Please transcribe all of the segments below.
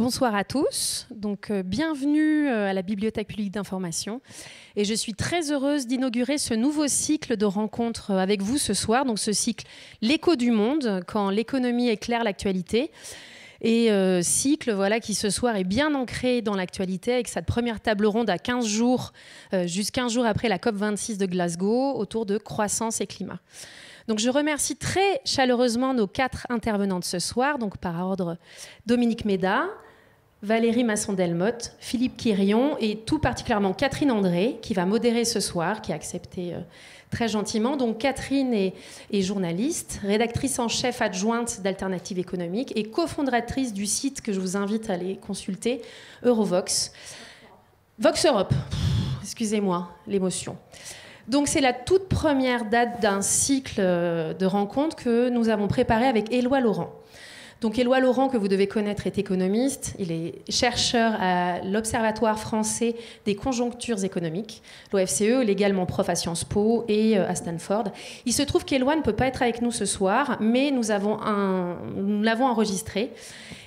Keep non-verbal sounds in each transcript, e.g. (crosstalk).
Bonsoir à tous. Donc, euh, bienvenue euh, à la Bibliothèque publique d'information. Et je suis très heureuse d'inaugurer ce nouveau cycle de rencontres euh, avec vous ce soir. Donc, ce cycle L'écho du monde, quand l'économie éclaire l'actualité. Et cycle voilà, qui ce soir est bien ancré dans l'actualité avec cette première table ronde à 15 jours, juste 15 jours après la COP26 de Glasgow, autour de croissance et climat. Donc je remercie très chaleureusement nos quatre intervenantes ce soir, donc par ordre Dominique Méda, Valérie Masson-Delmotte, Philippe Quirion et tout particulièrement Catherine André qui va modérer ce soir, qui a accepté euh, très gentiment. Donc Catherine est, journaliste, rédactrice en chef adjointe d'Alternative économique et cofondatrice du site que je vous invite à aller consulter, Eurovox. Vox Europe, excusez-moi l'émotion. Donc c'est la toute première date d'un cycle euh, de rencontres que nous avons préparé avec Éloi Laurent. Donc Éloi Laurent, que vous devez connaître, est économiste. Il est chercheur à l'Observatoire français des conjonctures économiques, l'OFCE, légalement prof à Sciences Po et euh, à Stanford. Il se trouve qu'Éloi ne peut pas être avec nous ce soir, mais nous, nous l'avons enregistré.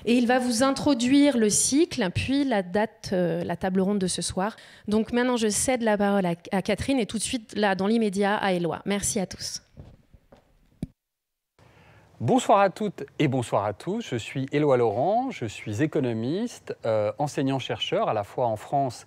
Et il va vous introduire le cycle, puis la date, euh, la table ronde de ce soir. Donc maintenant, je cède la parole à, à Catherine et tout de suite, là, dans l'immédiat, à Éloi. Merci à tous. Bonsoir à toutes et bonsoir à tous. Je suis Éloi Laurent, je suis économiste, euh, enseignant-chercheur à la fois en France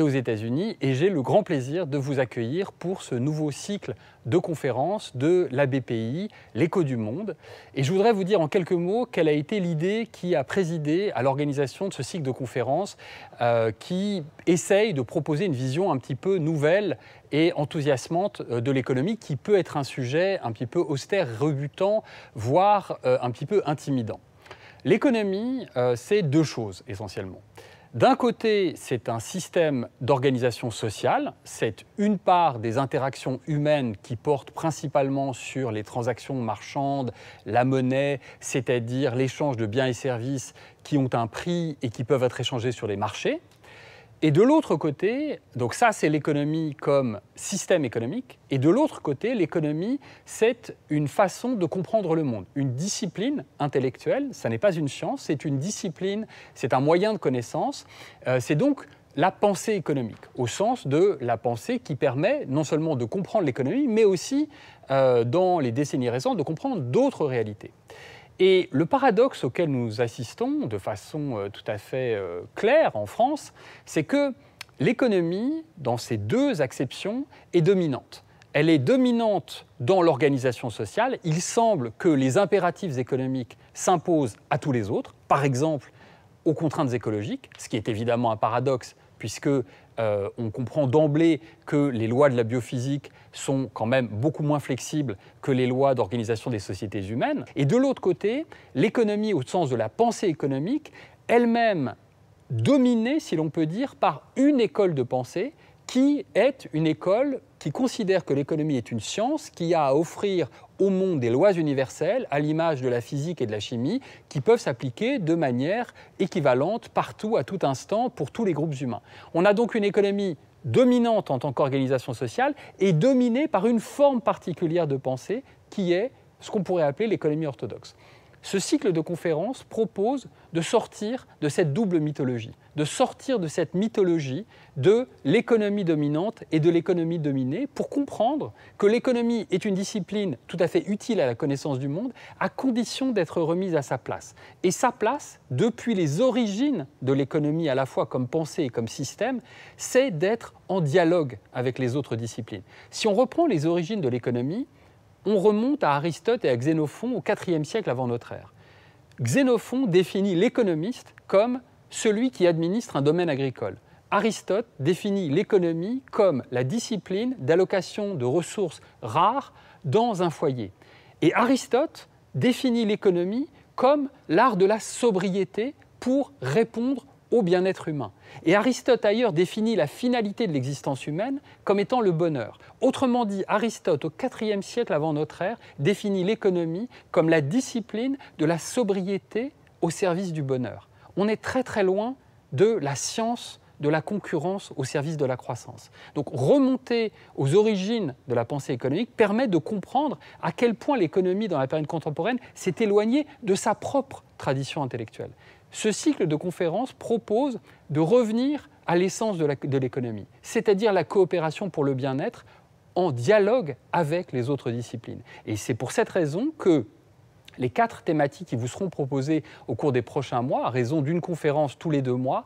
aux États-Unis. Et j'ai le grand plaisir de vous accueillir pour ce nouveau cycle de conférences de la BPI, l'écho du monde. Et je voudrais vous dire en quelques mots quelle a été l'idée qui a présidé à l'organisation de ce cycle de conférences euh, qui essaye de proposer une vision un petit peu nouvelle et enthousiasmante euh, de l'économie qui peut être un sujet un petit peu austère, rebutant, voire euh, un petit peu intimidant. L'économie, c'est deux choses essentiellement. D'un côté, c'est un système d'organisation sociale, c'est une part des interactions humaines qui portent principalement sur les transactions marchandes, la monnaie, c'est-à-dire l'échange de biens et services qui ont un prix et qui peuvent être échangés sur les marchés. Et de l'autre côté, donc ça c'est l'économie comme système économique, et de l'autre côté, l'économie c'est une façon de comprendre le monde, une discipline intellectuelle, ça n'est pas une science, c'est une discipline, c'est un moyen de connaissance, euh, c'est donc la pensée économique, au sens de la pensée qui permet non seulement de comprendre l'économie, mais aussi, euh, dans les décennies récentes, de comprendre d'autres réalités. Et le paradoxe auquel nous assistons de façon euh, tout à fait euh, claire en France, c'est que l'économie, dans ces deux acceptions, est dominante. Elle est dominante dans l'organisation sociale. Il semble que les impératifs économiques s'imposent à tous les autres, par exemple aux contraintes écologiques, ce qui est évidemment un paradoxe puisque euh, on comprend d'emblée que les lois de la biophysique sont quand même beaucoup moins flexibles que les lois d'organisation des sociétés humaines. Et de l'autre côté, l'économie au sens de la pensée économique, elle-même dominée, si l'on peut dire, par une école de pensée qui est une école qui considère que l'économie est une science qui a à offrir au monde des lois universelles, à l'image de la physique et de la chimie, qui peuvent s'appliquer de manière équivalente partout, à tout instant, pour tous les groupes humains. On a donc une économie dominante en tant qu'organisation sociale et dominée par une forme particulière de pensée qui est ce qu'on pourrait appeler l'économie orthodoxe. Ce cycle de conférences propose de sortir de cette double mythologie, de sortir de cette mythologie de l'économie dominante et de l'économie dominée pour comprendre que l'économie est une discipline tout à fait utile à la connaissance du monde à condition d'être remise à sa place. Et sa place, depuis les origines de l'économie à la fois comme pensée et comme système, c'est d'être en dialogue avec les autres disciplines. Si on reprend les origines de l'économie, on remonte à Aristote et à Xénophon au IVe siècle avant notre ère. Xénophon définit l'économiste comme celui qui administre un domaine agricole. Aristote définit l'économie comme la discipline d'allocation de ressources rares dans un foyer. Et Aristote définit l'économie comme l'art de la sobriété pour répondre au bien-être humain. Et Aristote ailleurs définit la finalité de l'existence humaine comme étant le bonheur. Autrement dit, Aristote, au IVe siècle avant notre ère, définit l'économie comme la discipline de la sobriété au service du bonheur. On est très très loin de la science de la concurrence au service de la croissance. Donc remonter aux origines de la pensée économique permet de comprendre à quel point l'économie dans la période contemporaine s'est éloignée de sa propre tradition intellectuelle ce cycle de conférences propose de revenir à l'essence de l'économie, c'est-à-dire la coopération pour le bien-être en dialogue avec les autres disciplines. Et c'est pour cette raison que les quatre thématiques qui vous seront proposées au cours des prochains mois, à raison d'une conférence tous les deux mois,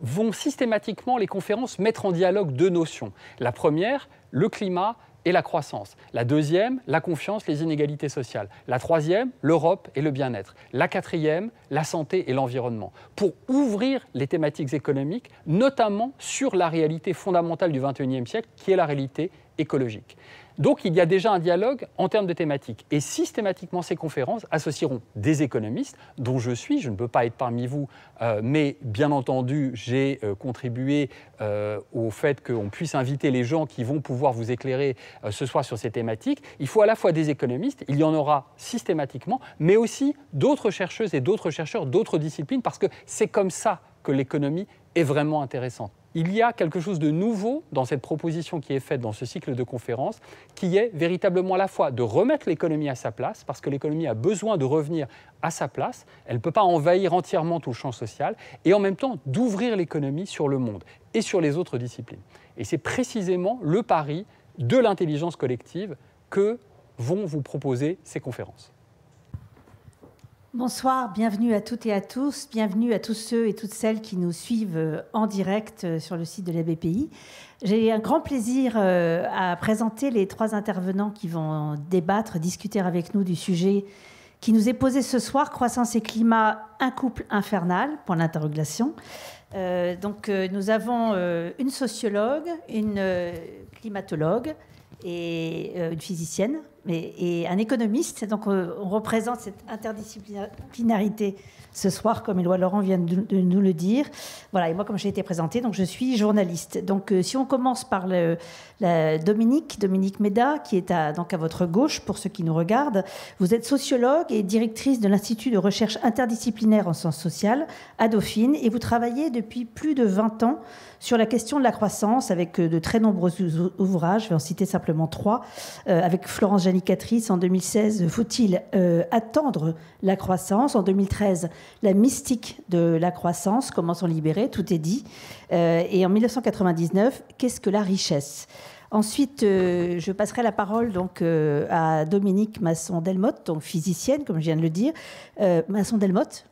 vont systématiquement, les conférences, mettre en dialogue deux notions. La première, le climat et la croissance. La deuxième, la confiance, les inégalités sociales. La troisième, l'Europe et le bien-être. La quatrième, la santé et l'environnement. Pour ouvrir les thématiques économiques, notamment sur la réalité fondamentale du XXIe siècle, qui est la réalité écologique. Donc il y a déjà un dialogue en termes de thématiques. Et systématiquement, ces conférences associeront des économistes, dont je suis, je ne peux pas être parmi vous, euh, mais bien entendu, j'ai euh, contribué euh, au fait qu'on puisse inviter les gens qui vont pouvoir vous éclairer ce soir sur ces thématiques. Il faut à la fois des économistes, il y en aura systématiquement, mais aussi d'autres chercheuses et d'autres chercheurs d'autres disciplines, parce que c'est comme ça que l'économie est vraiment intéressante il y a quelque chose de nouveau dans cette proposition qui est faite dans ce cycle de conférences, qui est véritablement à la fois de remettre l'économie à sa place, parce que l'économie a besoin de revenir à sa place, elle ne peut pas envahir entièrement tout le champ social, et en même temps d'ouvrir l'économie sur le monde et sur les autres disciplines. Et c'est précisément le pari de l'intelligence collective que vont vous proposer ces conférences. Bonsoir, bienvenue à toutes et à tous, bienvenue à tous ceux et toutes celles qui nous suivent euh, en direct euh, sur le site de la BPI. J'ai un grand plaisir euh, à présenter les trois intervenants qui vont débattre, discuter avec nous du sujet qui nous est posé ce soir, croissance et climat, un couple infernal, point d'interrogation. donc nous avons une sociologue, une climatologue et une physicienne, et, un économiste. Donc, euh, on représente cette interdisciplinarité ce soir, comme Éloi Laurent vient de, nous le dire. Voilà, et moi, comme j'ai été présentée, donc je suis journaliste. Donc, euh, si on commence par le, Dominique, Dominique Méda, qui est à, donc à votre gauche, pour ceux qui nous regardent, vous êtes sociologue et directrice de l'Institut de recherche interdisciplinaire en sciences sociales à Dauphine, et vous travaillez depuis plus de 20 ans sur la question de la croissance avec euh, de très nombreux ouvrages, je vais en citer simplement trois, avec Florence En 2016, faut-il euh, attendre la croissance? En 2013, la mystique de la croissance, comment s'en libérer Tout est dit. Euh, et en 1999, qu'est-ce que la richesse? Ensuite, euh, je passerai la parole donc à Dominique Masson-Delmotte, donc physicienne, comme je viens de le dire. Masson-Delmotte?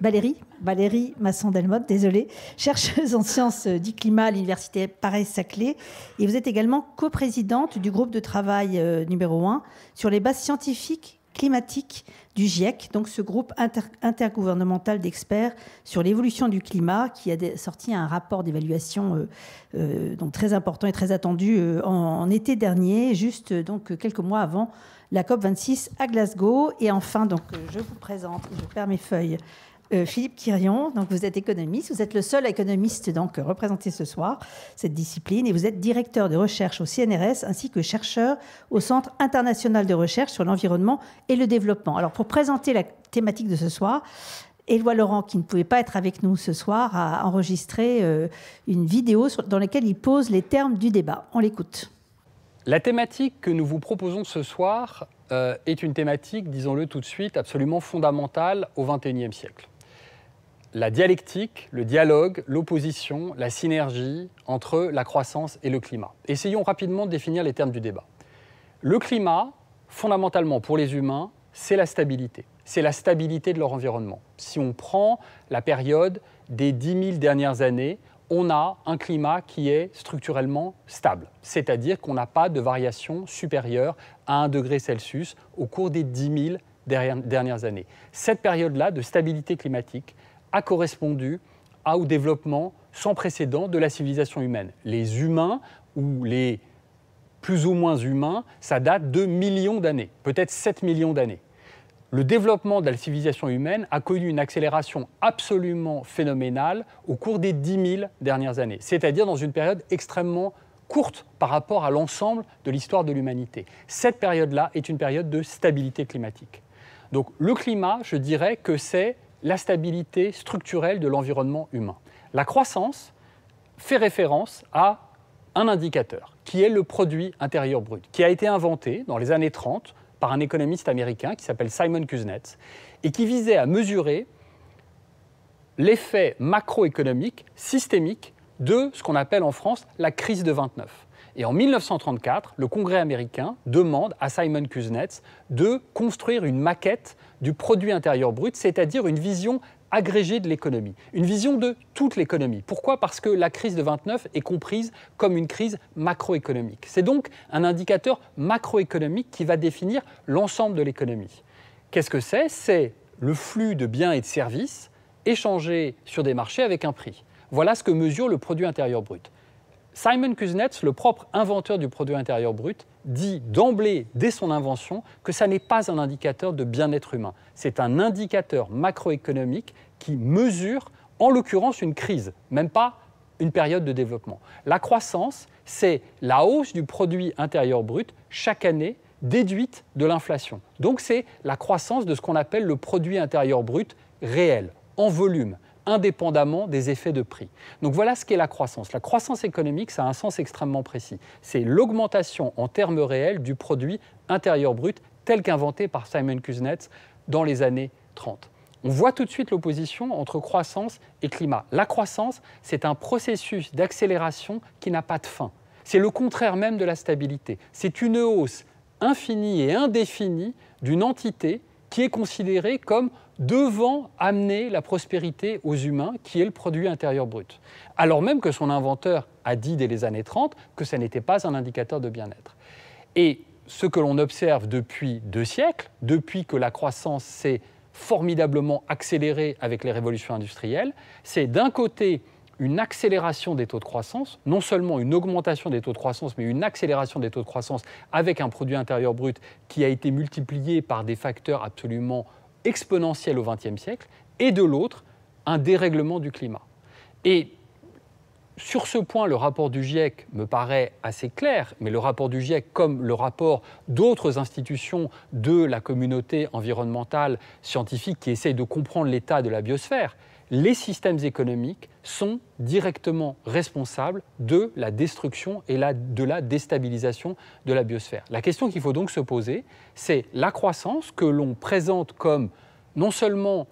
Valérie? Masson-Delmotte, désolée, chercheuse en sciences du climat à l'université Paris-Saclay. Et vous êtes également coprésidente du groupe de travail euh, numéro 1 sur les bases scientifiques climatiques du GIEC, donc ce groupe intergouvernemental d'experts sur l'évolution du climat qui a sorti un rapport d'évaluation euh, euh, très important et très attendu en, été dernier, juste donc quelques mois avant la COP 26 à Glasgow. Et enfin, donc je vous présente, je perds mes feuilles. Euh, Philippe Quirion, donc vous êtes économiste, vous êtes le seul économiste donc représenté ce soir cette discipline et vous êtes directeur de recherche au CNRS ainsi que chercheur au Centre international de recherche sur l'environnement et le développement. Alors pour présenter la thématique de ce soir, Éloi Laurent, qui ne pouvait pas être avec nous ce soir, a enregistré euh, une vidéo dans laquelle il pose les termes du débat. On l'écoute. La thématique que nous vous proposons ce soir euh, est une thématique, disons-le tout de suite, absolument fondamentale au XXIe siècle la dialectique, le dialogue, l'opposition, la synergie entre la croissance et le climat. Essayons rapidement de définir les termes du débat. Le climat, fondamentalement pour les humains, c'est la stabilité. C'est la stabilité de leur environnement. Si on prend la période des 10 000 dernières années, on a un climat qui est structurellement stable, c'est-à-dire qu'on n'a pas de variation supérieure à 1 degré Celsius au cours des 10 000 dernières années. Cette période-là de stabilité climatique, a correspondu au développement sans précédent de la civilisation humaine. Les humains ou les plus ou moins humains, ça date de millions d'années, peut-être 7 millions d'années. Le développement de la civilisation humaine a connu une accélération absolument phénoménale au cours des 10 000 dernières années, c'est-à-dire dans une période extrêmement courte par rapport à l'ensemble de l'histoire de l'humanité. Cette période-là est une période de stabilité climatique. Donc le climat, je dirais que c'est la stabilité structurelle de l'environnement humain. La croissance fait référence à un indicateur qui est le produit intérieur brut, qui a été inventé dans les années 30 par un économiste américain qui s'appelle Simon Kuznets et qui visait à mesurer l'effet macroéconomique systémique de ce qu'on appelle en France la crise de 29. Et en 1934, le Congrès américain demande à Simon Kuznets de construire une maquette du produit intérieur brut, c'est-à-dire une vision agrégée de l'économie, une vision de toute l'économie. Pourquoi? Parce que la crise de 29 est comprise comme une crise macroéconomique. C'est donc un indicateur macroéconomique qui va définir l'ensemble de l'économie. Qu'est-ce que c'est? C'est le flux de biens et de services échangés sur des marchés avec un prix. Voilà ce que mesure le produit intérieur brut. Simon Kuznets, le propre inventeur du produit intérieur brut, dit d'emblée, dès son invention, que ça n'est pas un indicateur de bien-être humain. C'est un indicateur macroéconomique qui mesure, en l'occurrence, une crise, même pas une période de développement. La croissance, c'est la hausse du produit intérieur brut chaque année déduite de l'inflation. Donc c'est la croissance de ce qu'on appelle le produit intérieur brut réel, en volume indépendamment des effets de prix. Donc voilà ce qu'est la croissance. La croissance économique, ça a un sens extrêmement précis. C'est l'augmentation en termes réels du produit intérieur brut tel qu'inventé par Simon Kuznets dans les années 30. On voit tout de suite l'opposition entre croissance et climat. La croissance, c'est un processus d'accélération qui n'a pas de fin. C'est le contraire même de la stabilité. C'est une hausse infinie et indéfinie d'une entité qui est considérée comme devant amener la prospérité aux humains, qui est le produit intérieur brut. Alors même que son inventeur a dit dès les années 30 que ça n'était pas un indicateur de bien-être. Et ce que l'on observe depuis deux siècles, depuis que la croissance s'est formidablement accélérée avec les révolutions industrielles, c'est d'un côté une accélération des taux de croissance, non seulement une augmentation des taux de croissance, mais une accélération des taux de croissance avec un produit intérieur brut qui a été multiplié par des facteurs absolument exponentielle au XXe siècle, et de l'autre, un dérèglement du climat. Et sur ce point, le rapport du GIEC me paraît assez clair, mais le rapport du GIEC, comme le rapport d'autres institutions de la communauté environnementale scientifique qui essayent de comprendre l'état de la biosphère, les systèmes économiques sont directement responsables de la destruction et de la déstabilisation de la biosphère. La question qu'il faut donc se poser, c'est la croissance que l'on présente comme non seulement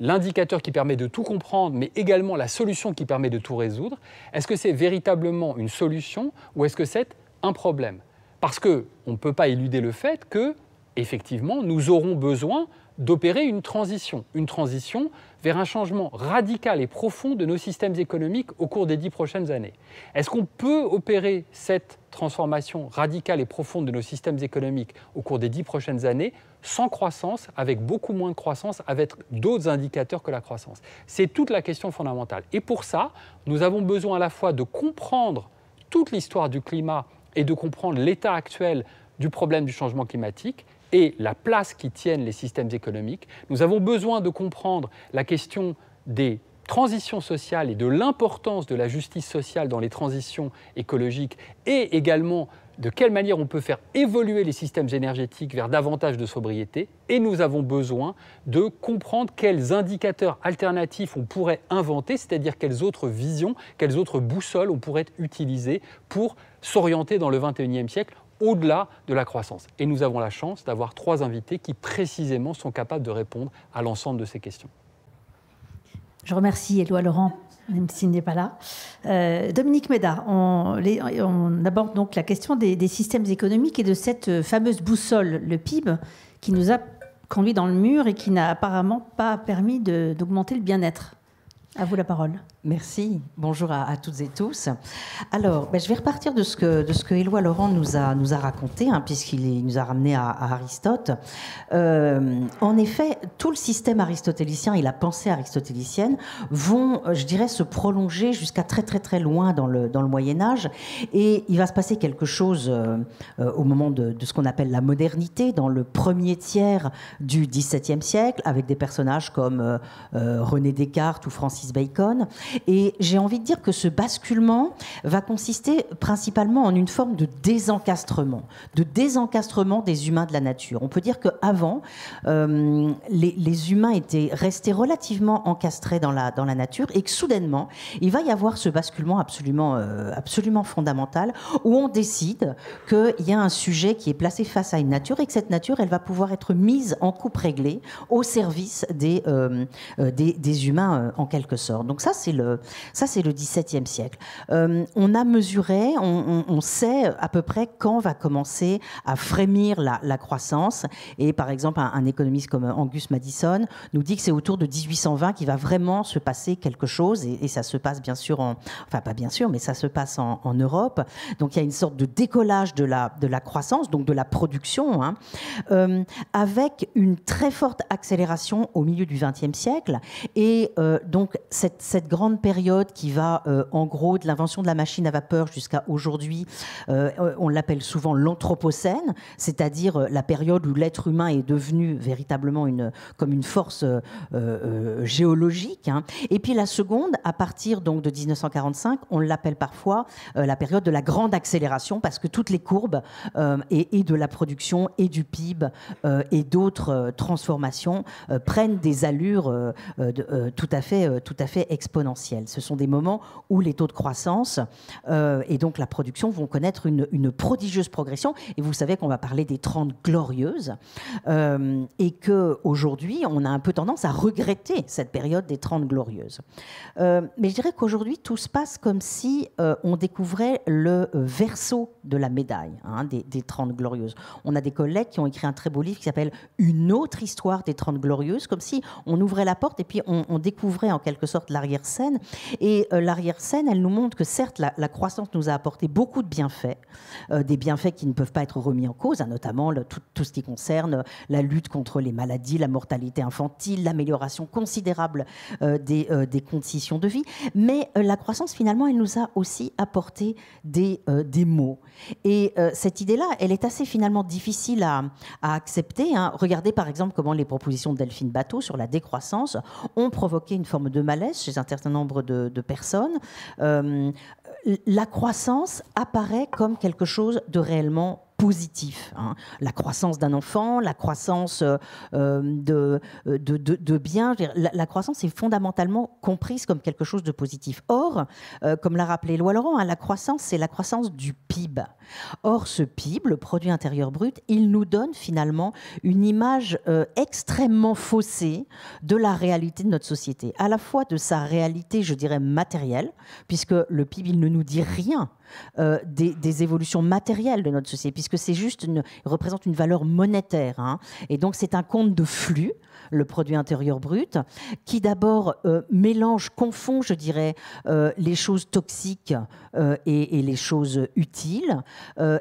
l'indicateur qui permet de tout comprendre, mais également la solution qui permet de tout résoudre. Est-ce que c'est véritablement une solution ou est-ce que c'est un problème? Parce qu'on ne peut pas éluder le fait que, effectivement, nous aurons besoin d'opérer une transition, une transition vers un changement radical et profond de nos systèmes économiques au cours des dix prochaines années. Est-ce qu'on peut opérer cette transformation radicale et profonde de nos systèmes économiques au cours des dix prochaines années sans croissance, avec beaucoup moins de croissance, avec d'autres indicateurs que la croissance? C'est toute la question fondamentale. Et pour ça, nous avons besoin à la fois de comprendre toute l'histoire du climat et de comprendre l'état actuel du problème du changement climatique et la place qui tiennent les systèmes économiques. Nous avons besoin de comprendre la question des transitions sociales et de l'importance de la justice sociale dans les transitions écologiques et également de quelle manière on peut faire évoluer les systèmes énergétiques vers davantage de sobriété. Et nous avons besoin de comprendre quels indicateurs alternatifs on pourrait inventer, c'est-à-dire quelles autres visions, quelles autres boussoles on pourrait utiliser pour s'orienter dans le 21e siècle au-delà de la croissance. Et nous avons la chance d'avoir trois invités qui précisément sont capables de répondre à l'ensemble de ces questions. Je remercie Éloi Laurent, même s'il n'est pas là. Euh, Dominique Médard, on, aborde donc la question des, des, systèmes économiques et de cette fameuse boussole, le PIB, qui nous a conduit dans le mur et qui n'a apparemment pas permis d'augmenter le bien-être. À vous la parole. Merci. Bonjour à, toutes et tous. Alors, ben, je vais repartir de ce que de Éloi Laurent nous a raconté, hein, puisqu'il nous a ramené à, Aristote. Euh, en effet, tout le système aristotélicien et la pensée aristotélicienne vont, euh, je dirais, se prolonger jusqu'à très très très loin dans le Moyen Âge, et il va se passer quelque chose euh, au moment de ce qu'on appelle la modernité, dans le premier tiers du XVIIe siècle, avec des personnages comme René Descartes ou Francis Bacon. Et j'ai envie de dire que ce basculement va consister principalement en une forme de désencastrement, de désencastrement des humains de la nature. On peut dire qu'avant, euh, les, humains étaient restés relativement encastrés dans la, nature et que soudainement, il va y avoir ce basculement absolument, euh, absolument fondamental où on décide qu'il y a un sujet qui est placé face à une nature et que cette nature, elle va pouvoir être mise en coupe réglée au service des, euh, des, des, humains en quelque sorte. Donc ça, c'est le, ça, c'est le XVIIe siècle. on a mesuré, on, sait à peu près quand va commencer à frémir la, croissance. Et par exemple, un, économiste comme Angus Madison nous dit que c'est autour de 1820 qu'il va vraiment se passer quelque chose, et, ça se passe bien sûr en, enfin pas bien sûr, mais ça se passe en, Europe. Donc il y a une sorte de décollage de la, croissance, donc de la production, hein, euh, avec une très forte accélération au milieu du XXe siècle, et euh, donc cette, grande période qui va euh, en gros de l'invention de la machine à vapeur jusqu'à aujourd'hui, on l'appelle souvent l'anthropocène, c'est-à-dire la période où l'être humain est devenu véritablement une, comme une force géologique. Hein. Et puis la seconde, à partir donc de 1945, on l'appelle parfois euh, la période de la grande accélération parce que toutes les courbes euh, et, de la production et du PIB euh, et d'autres transformations prennent des allures tout à fait tout à fait exponentielles. Ce sont des moments où les taux de croissance et donc la production vont connaître une, prodigieuse progression. Et vous savez qu'on va parler des 30 glorieuses et que aujourd'hui on a un peu tendance à regretter cette période des 30 glorieuses. Euh, mais je dirais qu'aujourd'hui, tout se passe comme si euh, on découvrait le verso de la médaille hein, des, des, 30 glorieuses. On a des collègues qui ont écrit un très beau livre qui s'appelle Une autre histoire des 30 glorieuses, comme si on ouvrait la porte et puis on, découvrait en quelque sorte l'arrière-scène. Et euh, l'arrière-scène, elle nous montre que certes, la, croissance nous a apporté beaucoup de bienfaits, des bienfaits qui ne peuvent pas être remis en cause, hein, notamment tout, ce qui concerne la lutte contre les maladies, la mortalité infantile, l'amélioration considérable des, conditions de vie. Mais euh, la croissance, finalement, elle nous a aussi apporté des, euh, mots. Et euh, cette idée-là, elle est assez finalement difficile à, à accepter. Hein. Regardez par exemple comment les propositions de Delphine Bateau sur la décroissance ont provoqué une forme de malaise chez un certain nombre de, personnes. la croissance apparaît comme quelque chose de réellement positif. Hein. La croissance d'un enfant, la croissance euh, euh, de, de, de, biens, la, croissance est fondamentalement comprise comme quelque chose de positif. Or, euh, comme l'a rappelé Éloi Laurent, hein, la croissance, c'est la croissance du PIB. Or, ce PIB, le produit intérieur brut, il nous donne finalement une image extrêmement faussée de la réalité de notre société, à la fois de sa réalité, je dirais, matérielle, puisque le PIB, il ne nous dit rien euh, des, évolutions matérielles de notre société, puisque c'est juste une, représente une valeur monétaire. Hein. Et donc c'est un compte de flux le produit intérieur brut, qui d'abord euh, mélange, confond, je dirais, euh, les choses toxiques euh, et, les choses utiles.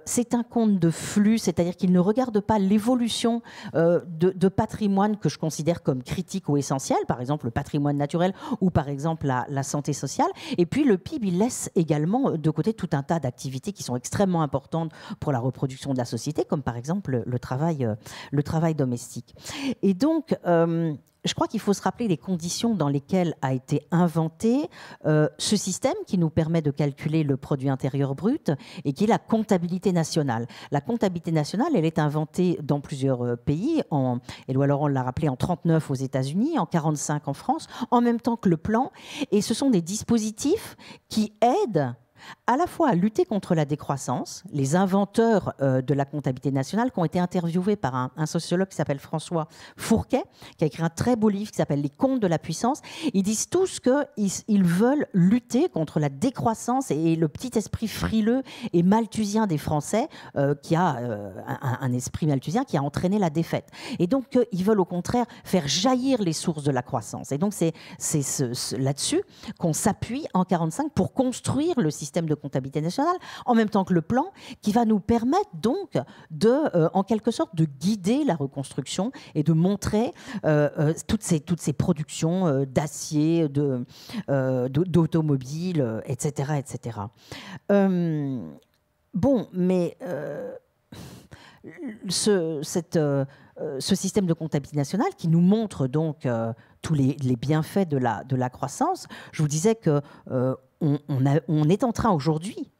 c'est un compte de flux, c'est-à-dire qu'il ne regarde pas l'évolution de, patrimoine que je considère comme critique ou essentiel, par exemple le patrimoine naturel ou par exemple la, santé sociale. Et puis le PIB, il laisse également de côté tout un tas d'activités qui sont extrêmement importantes pour la reproduction de la société, comme par exemple le travail, le travail domestique. Et donc, euh, je crois qu'il faut se rappeler les conditions dans lesquelles a été inventé euh, ce système qui nous permet de calculer le produit intérieur brut et qui est la comptabilité nationale. La comptabilité nationale, elle est inventée dans plusieurs euh, pays. En, Laurent l'a rappelé en 39 aux États-Unis, en 45 en France, en même temps que le plan. Et ce sont des dispositifs qui aident à la fois à lutter contre la décroissance, les inventeurs euh, de la comptabilité nationale qui ont été interviewés par un, sociologue qui s'appelle François Fourquet, qui a écrit un très beau livre qui s'appelle Les comptes de la puissance. Ils disent tous qu'ils ils veulent lutter contre la décroissance et, le petit esprit frileux et malthusien des Français, euh, qui a euh, un, esprit malthusien qui a entraîné la défaite. Et donc, ils veulent au contraire faire jaillir les sources de la croissance. Et donc, c'est ce, là-dessus qu'on s'appuie en 45 pour construire le système de comptabilité nationale, en même temps que le plan, qui va nous permettre donc de, euh, en quelque sorte, de guider la reconstruction et de montrer euh, euh, toutes, ces, toutes ces productions d'acier, de, d'automobiles, etc., etc. bon, mais ce, cette ce système de comptabilité nationale qui nous montre donc tous les, bienfaits de la, de la croissance. Je vous disais que on, on, est en train aujourd'hui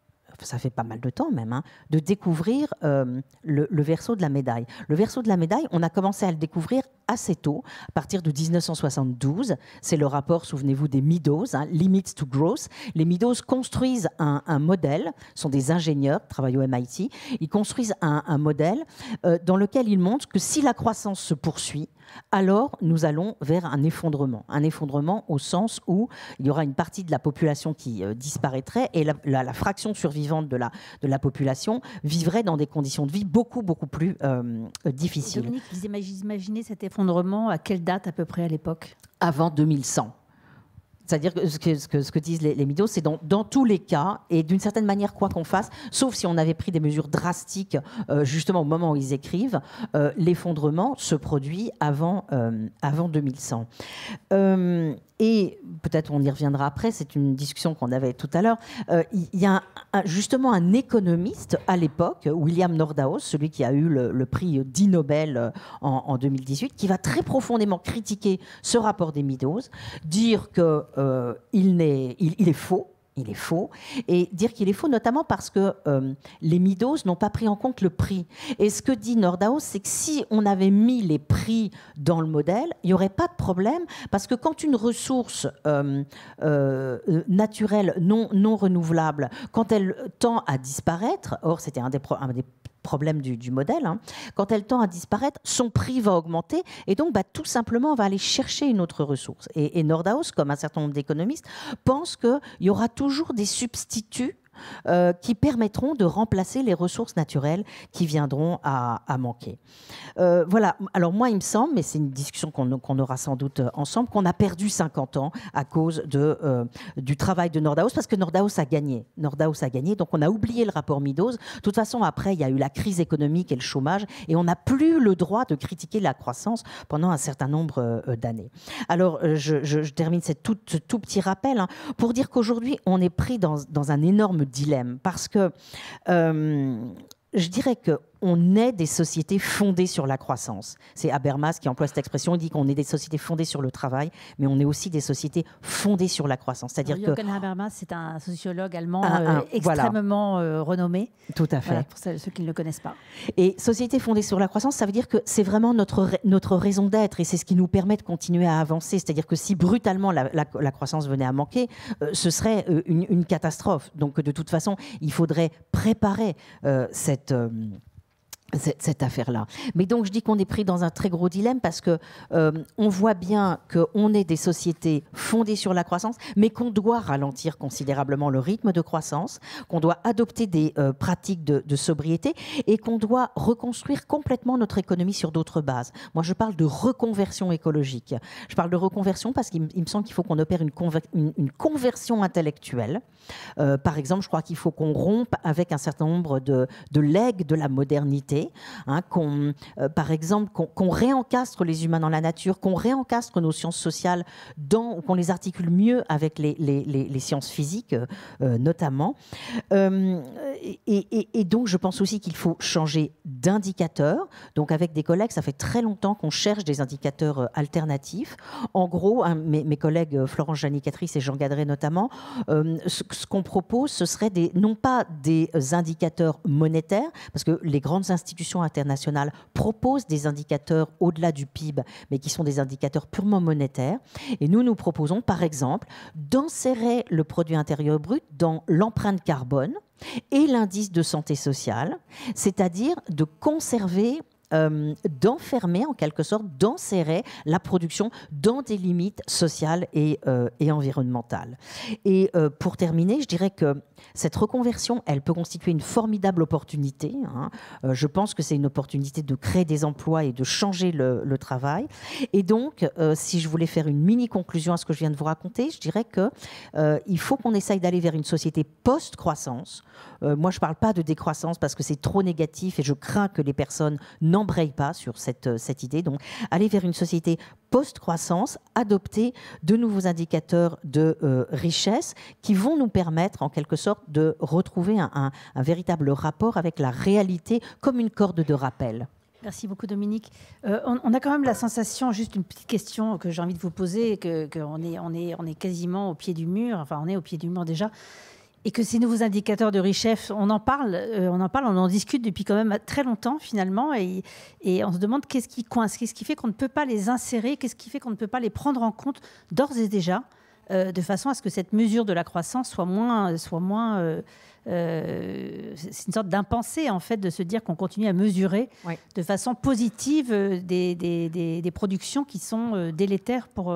ça fait pas mal de temps même, hein, de découvrir euh, le, verso de la médaille. Le verso de la médaille, on a commencé à le découvrir assez tôt, à partir de 1972. C'est le rapport, souvenez-vous, des Meadows, hein, Limits to Growth. Les Meadows construisent un, modèle, sont des ingénieurs, travaillent au MIT, ils construisent un, modèle euh, dans lequel ils montrent que si la croissance se poursuit, alors nous allons vers un effondrement. Un effondrement au sens où il y aura une partie de la population qui euh, disparaîtrait et la, fraction survivante de la, de la population vivrait dans des conditions de vie beaucoup, beaucoup plus euh, difficiles. Vous imaginez cet effondrement à quelle date à peu près à l'époque? Avant 2100. C'est-à-dire que ce que, que, disent les, les c'est dans, tous les cas, et d'une certaine manière, quoi qu'on fasse, sauf si on avait pris des mesures drastiques, euh, justement au moment où ils écrivent, euh, l'effondrement se produit avant, euh, avant 2100. Et peut-être on y reviendra après, c'est une discussion qu'on avait tout à l'heure. Il y a justement un économiste à l'époque, William Nordhaus, celui qui a eu le, prix d'I Nobel euh, en, 2018, qui va très profondément critiquer ce rapport des Meadows, dire qu'il euh, il, il est faux il est faux. Et dire qu'il est faux, notamment parce que euh, les Midos n'ont pas pris en compte le prix. Et ce que dit Nordhaus, c'est que si on avait mis les prix dans le modèle, il n'y aurait pas de problème, parce que quand une ressource euh, naturelle non, non renouvelable, quand elle tend à disparaître, or c'était un des, un des problème du, modèle, hein. quand elle tend à disparaître, son prix va augmenter et donc bah, tout simplement on va aller chercher une autre ressource. Et, et Nordhaus, comme un certain nombre d'économistes, pense qu'il y aura toujours des substituts euh, qui permettront de remplacer les ressources naturelles qui viendront à, manquer. Euh, voilà, alors moi il me semble, mais c'est une discussion qu'on aura sans doute ensemble, qu'on a perdu 50 ans à cause euh, du travail de Nordhaus, parce que Nordhaus a gagné. Nordhaus a gagné, donc on a oublié le rapport Meadows. De toute façon, après, il y a eu la crise économique et le chômage, et on n'a plus le droit de critiquer la croissance pendant un certain nombre d'années. Alors, je, termine ce tout, tout, petit rappel hein, pour dire qu'aujourd'hui, on est pris dans, dans un énorme dilemme. Parce que euh, je dirais que on est des sociétés fondées sur la croissance. C'est Habermas qui emploie cette expression. Il dit qu'on est des sociétés fondées sur le travail, mais on est aussi des sociétés fondées sur la croissance. C'est-à-dire que Habermas, c'est un sociologue allemand euh, extrêmement euh, renommé. Tout à fait. pour ceux qui ne le connaissent pas. Et société fondée sur la croissance, ça veut dire que c'est vraiment notre notre raison d'être et c'est ce qui nous permet de continuer à avancer. C'est-à-dire que si brutalement la, croissance venait à manquer, euh, ce serait une, une, catastrophe. Donc de toute façon, il faudrait préparer cette cette, affaire-là. Mais donc je dis qu'on est pris dans un très gros dilemme parce que euh, on voit bien qu'on est des sociétés fondées sur la croissance, mais qu'on doit ralentir considérablement le rythme de croissance, qu'on doit adopter des euh, pratiques de, sobriété et qu'on doit reconstruire complètement notre économie sur d'autres bases. Moi, je parle de reconversion écologique. Je parle de reconversion parce qu'il me semble qu'il faut qu'on opère une, conversion intellectuelle. Euh, par exemple, je crois qu'il faut qu'on rompe avec un certain nombre de legs de la modernité Hein, qu'on, euh, par exemple, qu'on, réencastre les humains dans la nature, qu'on réencastre nos sciences sociales, dans, qu'on les articule mieux avec les, sciences physiques, euh, notamment. Euh, et, donc, je pense aussi qu'il faut changer d'indicateur. Donc, avec des collègues, ça fait très longtemps qu'on cherche des indicateurs alternatifs. En gros, hein, mes, collègues Florence Janicatrice et Jean Gadret notamment, ce, ce qu'on propose, ce serait des, non pas des indicateurs monétaires, parce que les grandes institutions institutions internationales proposent des indicateurs au-delà du PIB, mais qui sont des indicateurs purement monétaires. Et nous, nous proposons, par exemple, d'insérer le produit intérieur brut dans l'empreinte carbone et l'indice de santé sociale, c'est-à-dire de conserver euh, d'enfermer en quelque sorte, d'enserrer la production dans des limites sociales et, euh, environnementales. Et euh, pour terminer, je dirais que cette reconversion, elle peut constituer une formidable opportunité. Hein. je pense que c'est une opportunité de créer des emplois et de changer le, le travail. Et donc, si je voulais faire une mini conclusion à ce que je viens de vous raconter, je dirais que il faut qu'on essaye d'aller vers une société post-croissance. Moi, je ne parle pas de décroissance parce que c'est trop négatif et je crains que les personnes n'en n'embraye pas sur cette, euh, cette idée. Donc, aller vers une société post-croissance, adopter de nouveaux indicateurs de euh, richesse qui vont nous permettre, en quelque sorte, de retrouver un, véritable rapport avec la réalité comme une corde de rappel. Merci beaucoup Dominique. Euh, on, a quand même la sensation, juste une petite question que j'ai envie de vous poser, qu'on est, on est, on est quasiment au pied du mur, enfin on est au pied du mur déjà, et que ces nouveaux indicateurs de richesse, on en parle, euh, on en parle, on en discute depuis quand même très longtemps finalement, et, on se demande qu'est-ce qui coince, qu'est-ce qui fait qu'on ne peut pas les insérer, qu'est-ce qui fait qu'on ne peut pas les prendre en compte d'ores et déjà, euh, de façon à ce que cette mesure de la croissance soit moins, soit moins euh, c'est une sorte d'impensé en fait de se dire qu'on continue à mesurer de façon positive euh, des, des, des, productions qui sont euh, délétères pour,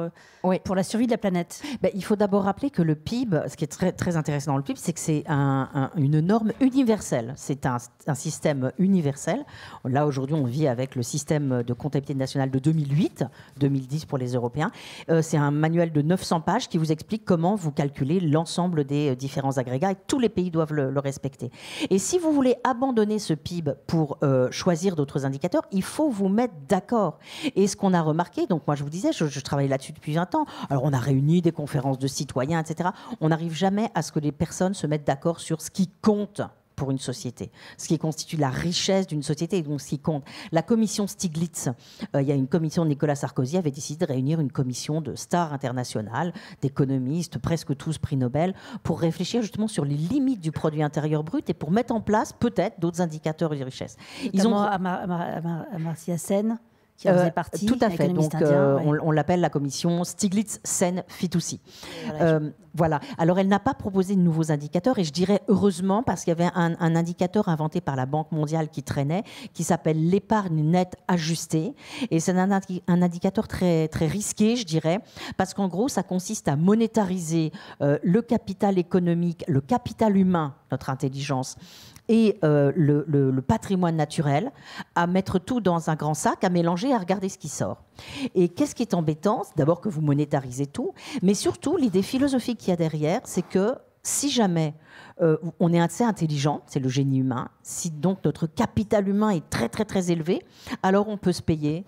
pour la survie de la planète. Ben, il faut d'abord rappeler que le PIB, ce qui est très, très intéressant dans le PIB, c'est que c'est un, une norme universelle. C'est un, un, système universel. Là aujourd'hui, on vit avec le système de comptabilité nationale de 2008, 2010 pour les Européens. c'est un manuel de 900 pages qui vous explique comment vous calculez l'ensemble des différents agrégats et tous les pays doivent le, respecter. Et si vous voulez abandonner ce PIB pour euh, choisir d'autres indicateurs, il faut vous mettre d'accord. Et ce qu'on a remarqué, donc moi je vous disais, je, travaille là-dessus depuis 20 ans, alors on a réuni des conférences de citoyens, etc. On n'arrive jamais à ce que les personnes se mettent d'accord sur ce qui compte pour une société, ce qui constitue la richesse d'une société, donc ce qui compte. La commission Stiglitz, euh, il y a une commission, Nicolas Sarkozy avait décidé de réunir une commission de stars internationales, d'économistes, presque tous prix Nobel, pour réfléchir justement sur les limites du produit intérieur brut et pour mettre en place peut-être d'autres indicateurs de richesse. Ils ont Amartya Sen qui faisait euh, partie. Tout à fait. Donc, euh, on, l'appelle la commission Stiglitz-Sen-Fitoussi. Euh, voilà. Alors, elle n'a pas proposé de nouveaux indicateurs, et je dirais heureusement, parce qu'il y avait un, indicateur inventé par la Banque mondiale qui traînait, qui s'appelle l'épargne nette ajustée. Et c'est un, un, indicateur très, très risqué, je dirais, parce qu'en gros, ça consiste à monétariser le capital économique, le capital humain, notre intelligence, et euh, le, patrimoine naturel, à mettre tout dans un grand sac, à mélanger, à regarder ce qui sort. Et qu'est-ce qui est embêtant? D'abord que vous monétarisez tout, mais surtout l'idée philosophique qu'il y a derrière, c'est que si jamais euh, on est assez intelligent, c'est le génie humain, si donc notre capital humain est très très très élevé, alors on peut se payer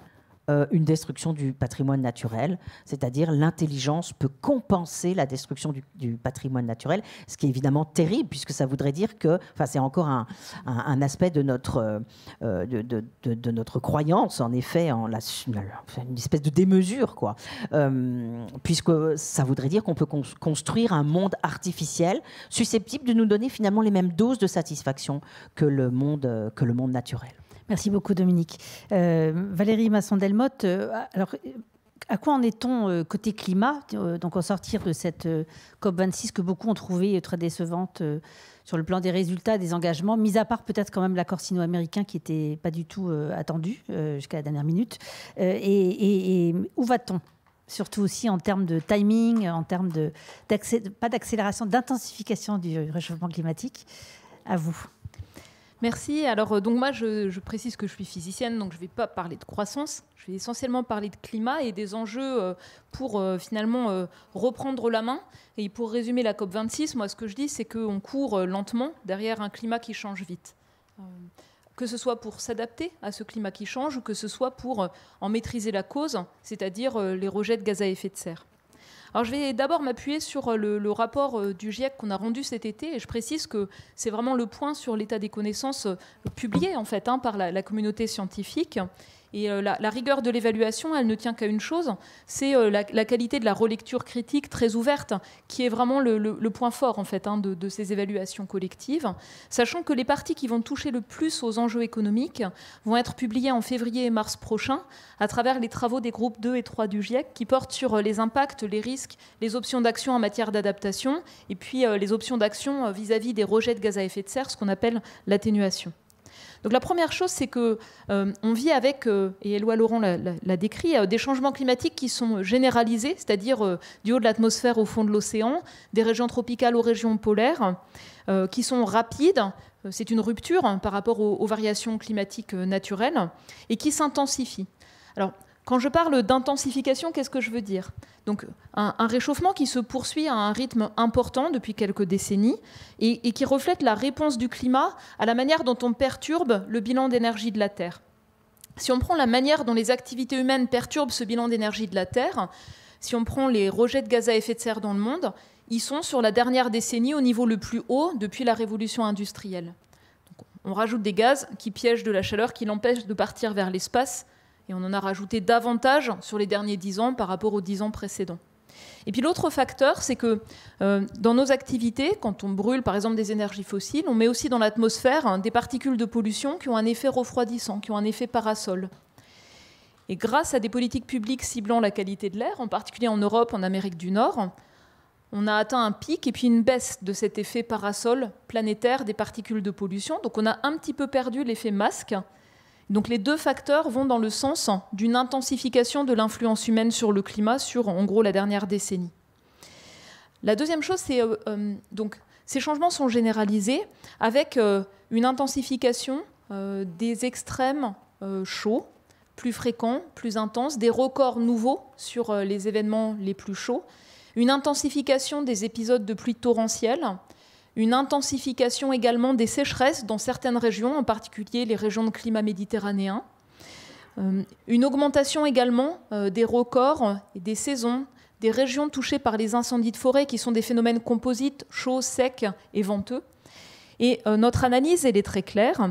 euh, une destruction du patrimoine naturel, c'est-à-dire l'intelligence peut compenser la destruction du, patrimoine naturel, ce qui est évidemment terrible puisque ça voudrait dire que, enfin c'est encore un, aspect de notre, euh, de, notre croyance, en effet, en la, une espèce de démesure, quoi, euh, puisque ça voudrait dire qu'on peut construire un monde artificiel susceptible de nous donner finalement les mêmes doses de satisfaction que le monde, que le monde naturel. Merci beaucoup, Dominique. Euh, Valérie Masson-Delmotte, euh, alors, à quoi en est-on euh, côté climat Donc, en sortir de cette COP26 que beaucoup ont trouvé très décevante sur le plan des résultats, des engagements, mis à part peut-être quand même l'accord sino-américain qui n'était pas du tout attendu jusqu'à la dernière minute. Et, où va-t-on? Surtout aussi en termes de timing, en termes de, pas d'accélération, d'intensification du réchauffement climatique. À vous. Merci. Alors, euh, donc moi, je, précise que je suis physicienne, donc je ne vais pas parler de croissance. Je vais essentiellement parler de climat et des enjeux euh, pour euh, finalement reprendre la main. Et pour résumer la COP 26, moi, ce que je dis, c'est qu'on court lentement derrière un climat qui change vite. que ce soit pour s'adapter à ce climat qui change ou que ce soit pour en maîtriser la cause, c'est-à-dire les rejets de gaz à effet de serre. Je vais d'abord m'appuyer sur euh, le, rapport euh, du GIEC qu'on a rendu cet été et je précise que c'est vraiment le point sur l'état des connaissances euh, publié en fait hein, par la, communauté scientifique et euh, la, rigueur de l'évaluation, elle ne tient qu'à une chose, c'est euh, la, qualité de la relecture critique très ouverte, qui est vraiment le, point fort en fait hein, de, ces évaluations collectives, sachant que les parties qui vont toucher le plus aux enjeux économiques vont être publiées en février et mars prochain, à travers les travaux des groupes 2 et 3 du GIEC, qui portent sur euh, les impacts, les risques, les options d'action en matière d'adaptation, et puis les options d'action vis-à-vis des rejets de gaz à effet de serre, ce qu'on appelle l'atténuation. Donc la première chose, c'est que euh, on vit avec, euh, et Éloi Laurent l'a décrit, euh, des changements climatiques qui sont généralisés, c'est-à-dire du haut de l'atmosphère au fond de l'océan, des régions tropicales aux régions polaires, qui sont rapides. C'est une rupture hein, par rapport aux, variations climatiques naturelles et qui s'intensifient. Quand je parle d'intensification, qu'est-ce que je veux dire? Donc, un, réchauffement qui se poursuit à un rythme important depuis quelques décennies et, qui reflète la réponse du climat à la manière dont on perturbe le bilan d'énergie de la Terre. Si on prend la manière dont les activités humaines perturbent ce bilan d'énergie de la Terre, si on prend les rejets de gaz à effet de serre dans le monde, ils sont sur la dernière décennie au niveau le plus haut depuis la révolution industrielle on rajoute des gaz qui piègent de la chaleur, qui l'empêchent de partir vers l'espace. Et on en a rajouté davantage sur les derniers 10 ans par rapport aux 10 ans précédents. Et puis l'autre facteur, c'est que euh, dans nos activités, quand on brûle par exemple des énergies fossiles, on met aussi dans l'atmosphère hein, des particules de pollution qui ont un effet refroidissant, qui ont un effet parasol. Et grâce à des politiques publiques ciblant la qualité de l'air, en particulier en Europe, en Amérique du Nord, on a atteint un pic et puis une baisse de cet effet parasol planétaire des particules de pollution. Donc on a un petit peu perdu l'effet masque. Donc les deux facteurs vont dans le sens d'une intensification de l'influence humaine sur le climat sur en gros la dernière décennie. La deuxième chose, c'est euh, euh, donc ces changements sont généralisés avec euh, une intensification des extrêmes chauds, plus fréquents, plus intenses, des records nouveaux sur les événements les plus chauds une intensification des épisodes de pluie torrentielle, une intensification également des sécheresses dans certaines régions, en particulier les régions de climat méditerranéen, euh, une augmentation également euh, des records et des saisons des régions touchées par les incendies de forêt, qui sont des phénomènes composites, chauds, secs et venteux. Et euh, notre analyse, elle est très claire.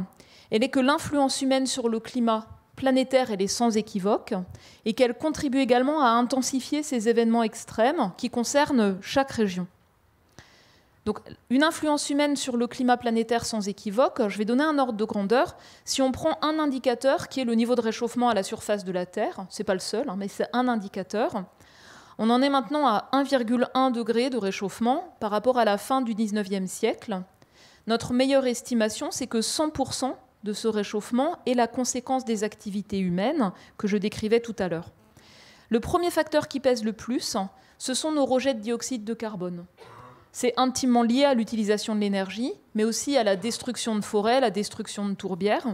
Elle est que l'influence humaine sur le climat planétaire, elle est sans équivoque, et qu'elle contribue également à intensifier ces événements extrêmes qui concernent chaque région. Donc une influence humaine sur le climat planétaire sans équivoque, je vais donner un ordre de grandeur. Si on prend un indicateur qui est le niveau de réchauffement à la surface de la Terre, c'est pas le seul, hein, mais c'est un indicateur, on en est maintenant à 1,1 degré de réchauffement par rapport à la fin du 19e siècle. Notre meilleure estimation, c'est que 100% de ce réchauffement est la conséquence des activités humaines que je décrivais tout à l'heure. Le premier facteur qui pèse le plus, ce sont nos rejets de dioxyde de carbone. C'est intimement lié à l'utilisation de l'énergie, mais aussi à la destruction de forêts, la destruction de tourbières.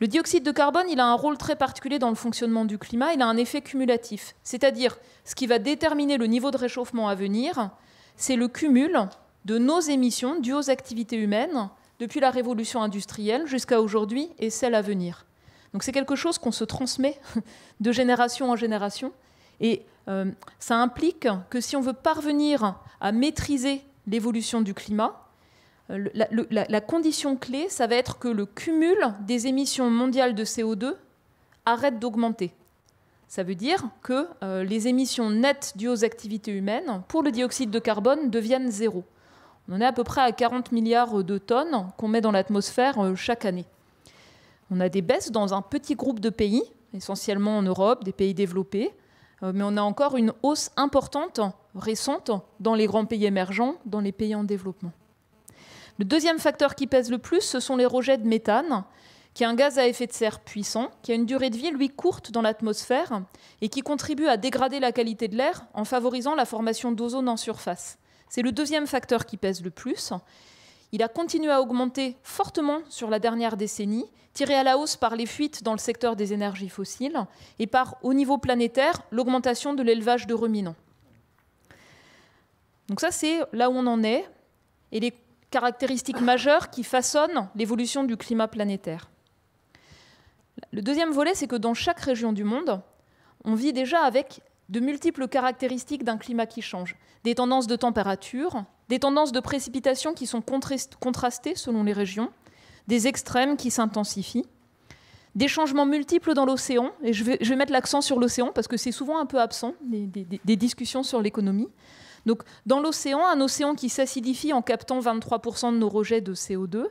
Le dioxyde de carbone, il a un rôle très particulier dans le fonctionnement du climat, il a un effet cumulatif. C'est-à-dire, ce qui va déterminer le niveau de réchauffement à venir, c'est le cumul de nos émissions dues aux activités humaines depuis la révolution industrielle jusqu'à aujourd'hui et celle à venir. Donc c'est quelque chose qu'on se transmet (laughs) de génération en génération. Et euh, ça implique que si on veut parvenir à maîtriser l'évolution du climat, euh, la, condition clé, ça va être que le cumul des émissions mondiales de CO2 arrête d'augmenter. Ça veut dire que euh, les émissions nettes dues aux activités humaines pour le dioxyde de carbone deviennent zéro. On est à peu près à 40 milliards de tonnes qu'on met dans l'atmosphère chaque année. On a des baisses dans un petit groupe de pays, essentiellement en Europe, des pays développés, mais on a encore une hausse importante, récente, dans les grands pays émergents, dans les pays en développement. Le deuxième facteur qui pèse le plus, ce sont les rejets de méthane, qui est un gaz à effet de serre puissant, qui a une durée de vie, lui, courte dans l'atmosphère, et qui contribue à dégrader la qualité de l'air en favorisant la formation d'ozone en surface. C'est le deuxième facteur qui pèse le plus. Il a continué à augmenter fortement sur la dernière décennie, tiré à la hausse par les fuites dans le secteur des énergies fossiles et par, au niveau planétaire, l'augmentation de l'élevage de ruminants. Donc ça, c'est là où on en est et les caractéristiques majeures qui façonnent l'évolution du climat planétaire. Le deuxième volet, c'est que dans chaque région du monde, on vit déjà avec de multiples caractéristiques d'un climat qui change. Des tendances de température, des tendances de précipitation qui sont contrastées selon les régions, des extrêmes qui s'intensifient, des changements multiples dans l'océan, et je vais, mettre l'accent sur l'océan parce que c'est souvent un peu absent des discussions sur l'économie, donc, dans l'océan, un océan qui s'acidifie en captant 23% de nos rejets de CO2,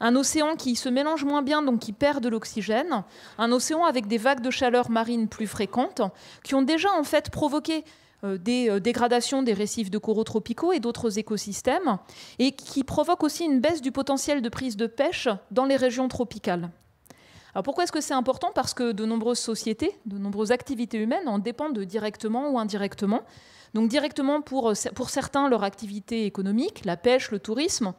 un océan qui se mélange moins bien, donc qui perd de l'oxygène, un océan avec des vagues de chaleur marine plus fréquentes, qui ont déjà en fait provoqué euh, des euh, dégradations des récifs de coraux tropicaux et d'autres écosystèmes, et qui provoquent aussi une baisse du potentiel de prise de pêche dans les régions tropicales. Alors pourquoi est-ce que c'est important? Parce que de nombreuses sociétés, de nombreuses activités humaines en dépendent directement ou indirectement. Donc directement pour, euh, certains leur activité économique, la pêche, le tourisme,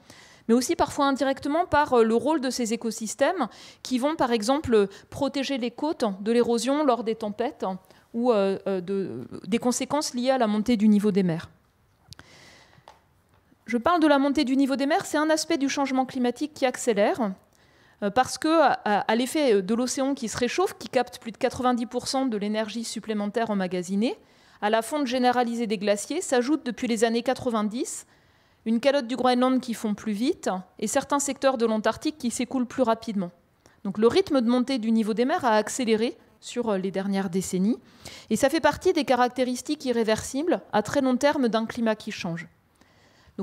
mais aussi parfois indirectement par euh, le rôle de ces écosystèmes qui vont par exemple protéger les côtes de l'érosion lors des tempêtes ou euh, des conséquences liées à la montée du niveau des mers. Je parle de la montée du niveau des mers, c'est un aspect du changement climatique qui accélère, parce que à l'effet de l'océan qui se réchauffe, qui capte plus de 90% de l'énergie supplémentaire emmagasinée, à la fonte généralisée des glaciers s'ajoutent depuis les années 90 une calotte du Groenland qui fond plus vite et certains secteurs de l'Antarctique qui s'écoulent plus rapidement. Donc le rythme de montée du niveau des mers a accéléré sur euh, les dernières décennies et ça fait partie des caractéristiques irréversibles à très long terme d'un climat qui change.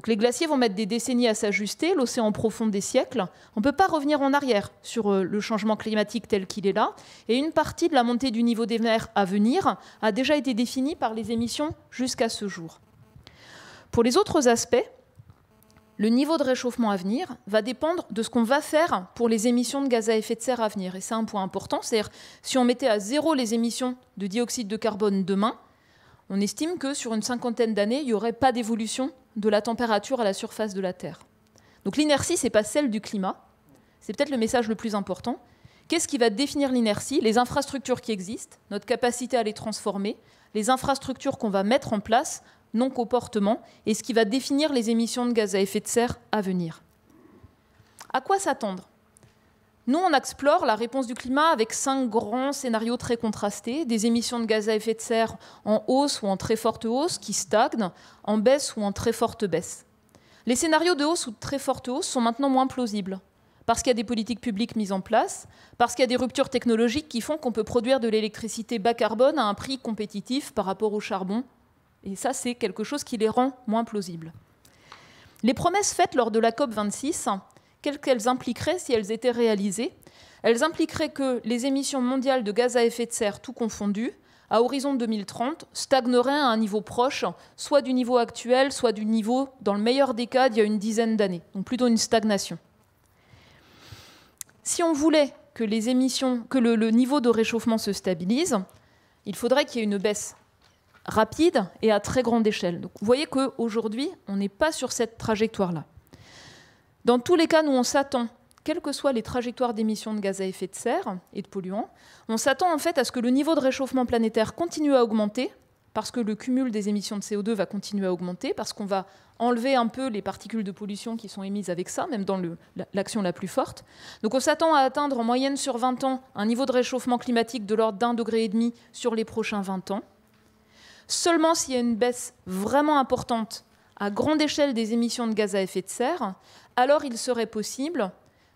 Les glaciers vont mettre des décennies à s'ajuster, l'océan profond des siècles. On ne peut pas revenir en arrière sur euh, le changement climatique tel qu'il est là. Et une partie de la montée du niveau des mers à venir a déjà été définie par les émissions jusqu'à ce jour. Pour les autres aspects, le niveau de réchauffement à venir va dépendre de ce qu'on va faire pour les émissions de gaz à effet de serre à venir. Et c'est un point important, c'est-à-dire si on mettait à zéro les émissions de dioxyde de carbone demain, on estime que sur une cinquantaine d'années, il n'y aurait pas d'évolution de la température à la surface de la Terre. Donc l'inertie, ce n'est pas celle du climat, c'est peut-être le message le plus important. Qu'est-ce qui va définir l'inertie? Les infrastructures qui existent, notre capacité à les transformer, les infrastructures qu'on va mettre en place, non comportement, et ce qui va définir les émissions de gaz à effet de serre à venir. À quoi s'attendre? Nous, on explore la réponse du climat avec cinq grands scénarios très contrastés, des émissions de gaz à effet de serre en hausse ou en très forte hausse, qui stagnent, en baisse ou en très forte baisse. Les scénarios de hausse ou de très forte hausse sont maintenant moins plausibles, parce qu'il y a des politiques publiques mises en place, parce qu'il y a des ruptures technologiques qui font qu'on peut produire de l'électricité bas carbone à un prix compétitif par rapport au charbon. Et ça, c'est quelque chose qui les rend moins plausibles. Les promesses faites lors de la COP26 quelles qu'elles impliqueraient si elles étaient réalisées. Elles impliqueraient que les émissions mondiales de gaz à effet de serre, tout confondu, à horizon 2030, stagneraient à un niveau proche, soit du niveau actuel, soit du niveau, dans le meilleur des cas, d'il y a une dizaine d'années, donc plutôt une stagnation. Si on voulait que, les émissions, que le, niveau de réchauffement se stabilise, il faudrait qu'il y ait une baisse rapide et à très grande échelle. Donc vous voyez qu'aujourd'hui, on n'est pas sur cette trajectoire-là. Dans tous les cas, nous, on s'attend, quelles que soient les trajectoires d'émissions de gaz à effet de serre et de polluants, on s'attend en fait à ce que le niveau de réchauffement planétaire continue à augmenter, parce que le cumul des émissions de CO2 va continuer à augmenter, parce qu'on va enlever un peu les particules de pollution qui sont émises avec ça, même dans l'action la plus forte. Donc on s'attend à atteindre en moyenne sur 20 ans un niveau de réchauffement climatique de l'ordre d'un degré et demi sur les prochains 20 ans. Seulement s'il y a une baisse vraiment importante à grande échelle des émissions de gaz à effet de serre, alors il serait possible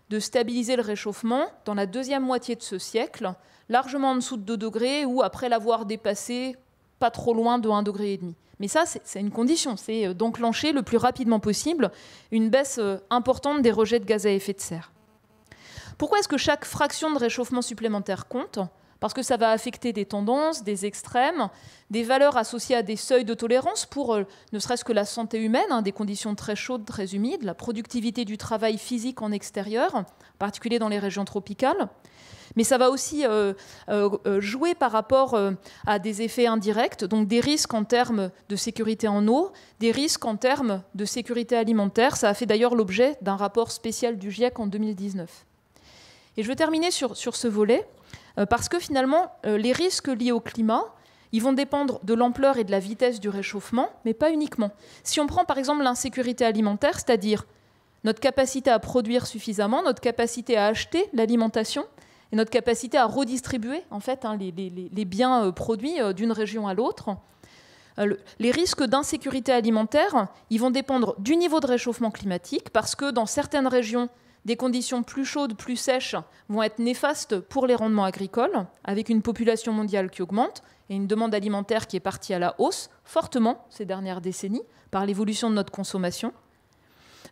de stabiliser le réchauffement dans la deuxième moitié de ce siècle, largement en dessous de 2 degrés ou après l'avoir dépassé pas trop loin de 1,5 degré. Mais ça, c'est une condition, c'est euh, d'enclencher le plus rapidement possible une baisse euh, importante des rejets de gaz à effet de serre. Pourquoi est-ce que chaque fraction de réchauffement supplémentaire compte? Parce que ça va affecter des tendances, des extrêmes, des valeurs associées à des seuils de tolérance pour euh, ne serait-ce que la santé humaine, hein, des conditions très chaudes, très humides, la productivité du travail physique en extérieur, en particulier dans les régions tropicales. Mais ça va aussi euh, euh, jouer par rapport à des effets indirects, donc des risques en termes de sécurité en eau, des risques en termes de sécurité alimentaire. Ça a fait d'ailleurs l'objet d'un rapport spécial du GIEC en 2019. Et je veux terminer sur, sur ce volet parce que finalement, euh, les risques liés au climat, ils vont dépendre de l'ampleur et de la vitesse du réchauffement, mais pas uniquement. Si on prend par exemple l'insécurité alimentaire, c'est-à-dire notre capacité à produire suffisamment, notre capacité à acheter l'alimentation et notre capacité à redistribuer en fait hein, les, biens euh, produits d'une région à l'autre, les risques d'insécurité alimentaire, ils vont dépendre du niveau de réchauffement climatique parce que dans certaines régions, des conditions plus chaudes, plus sèches vont être néfastes pour les rendements agricoles, avec une population mondiale qui augmente et une demande alimentaire qui est partie à la hausse fortement ces dernières décennies par l'évolution de notre consommation.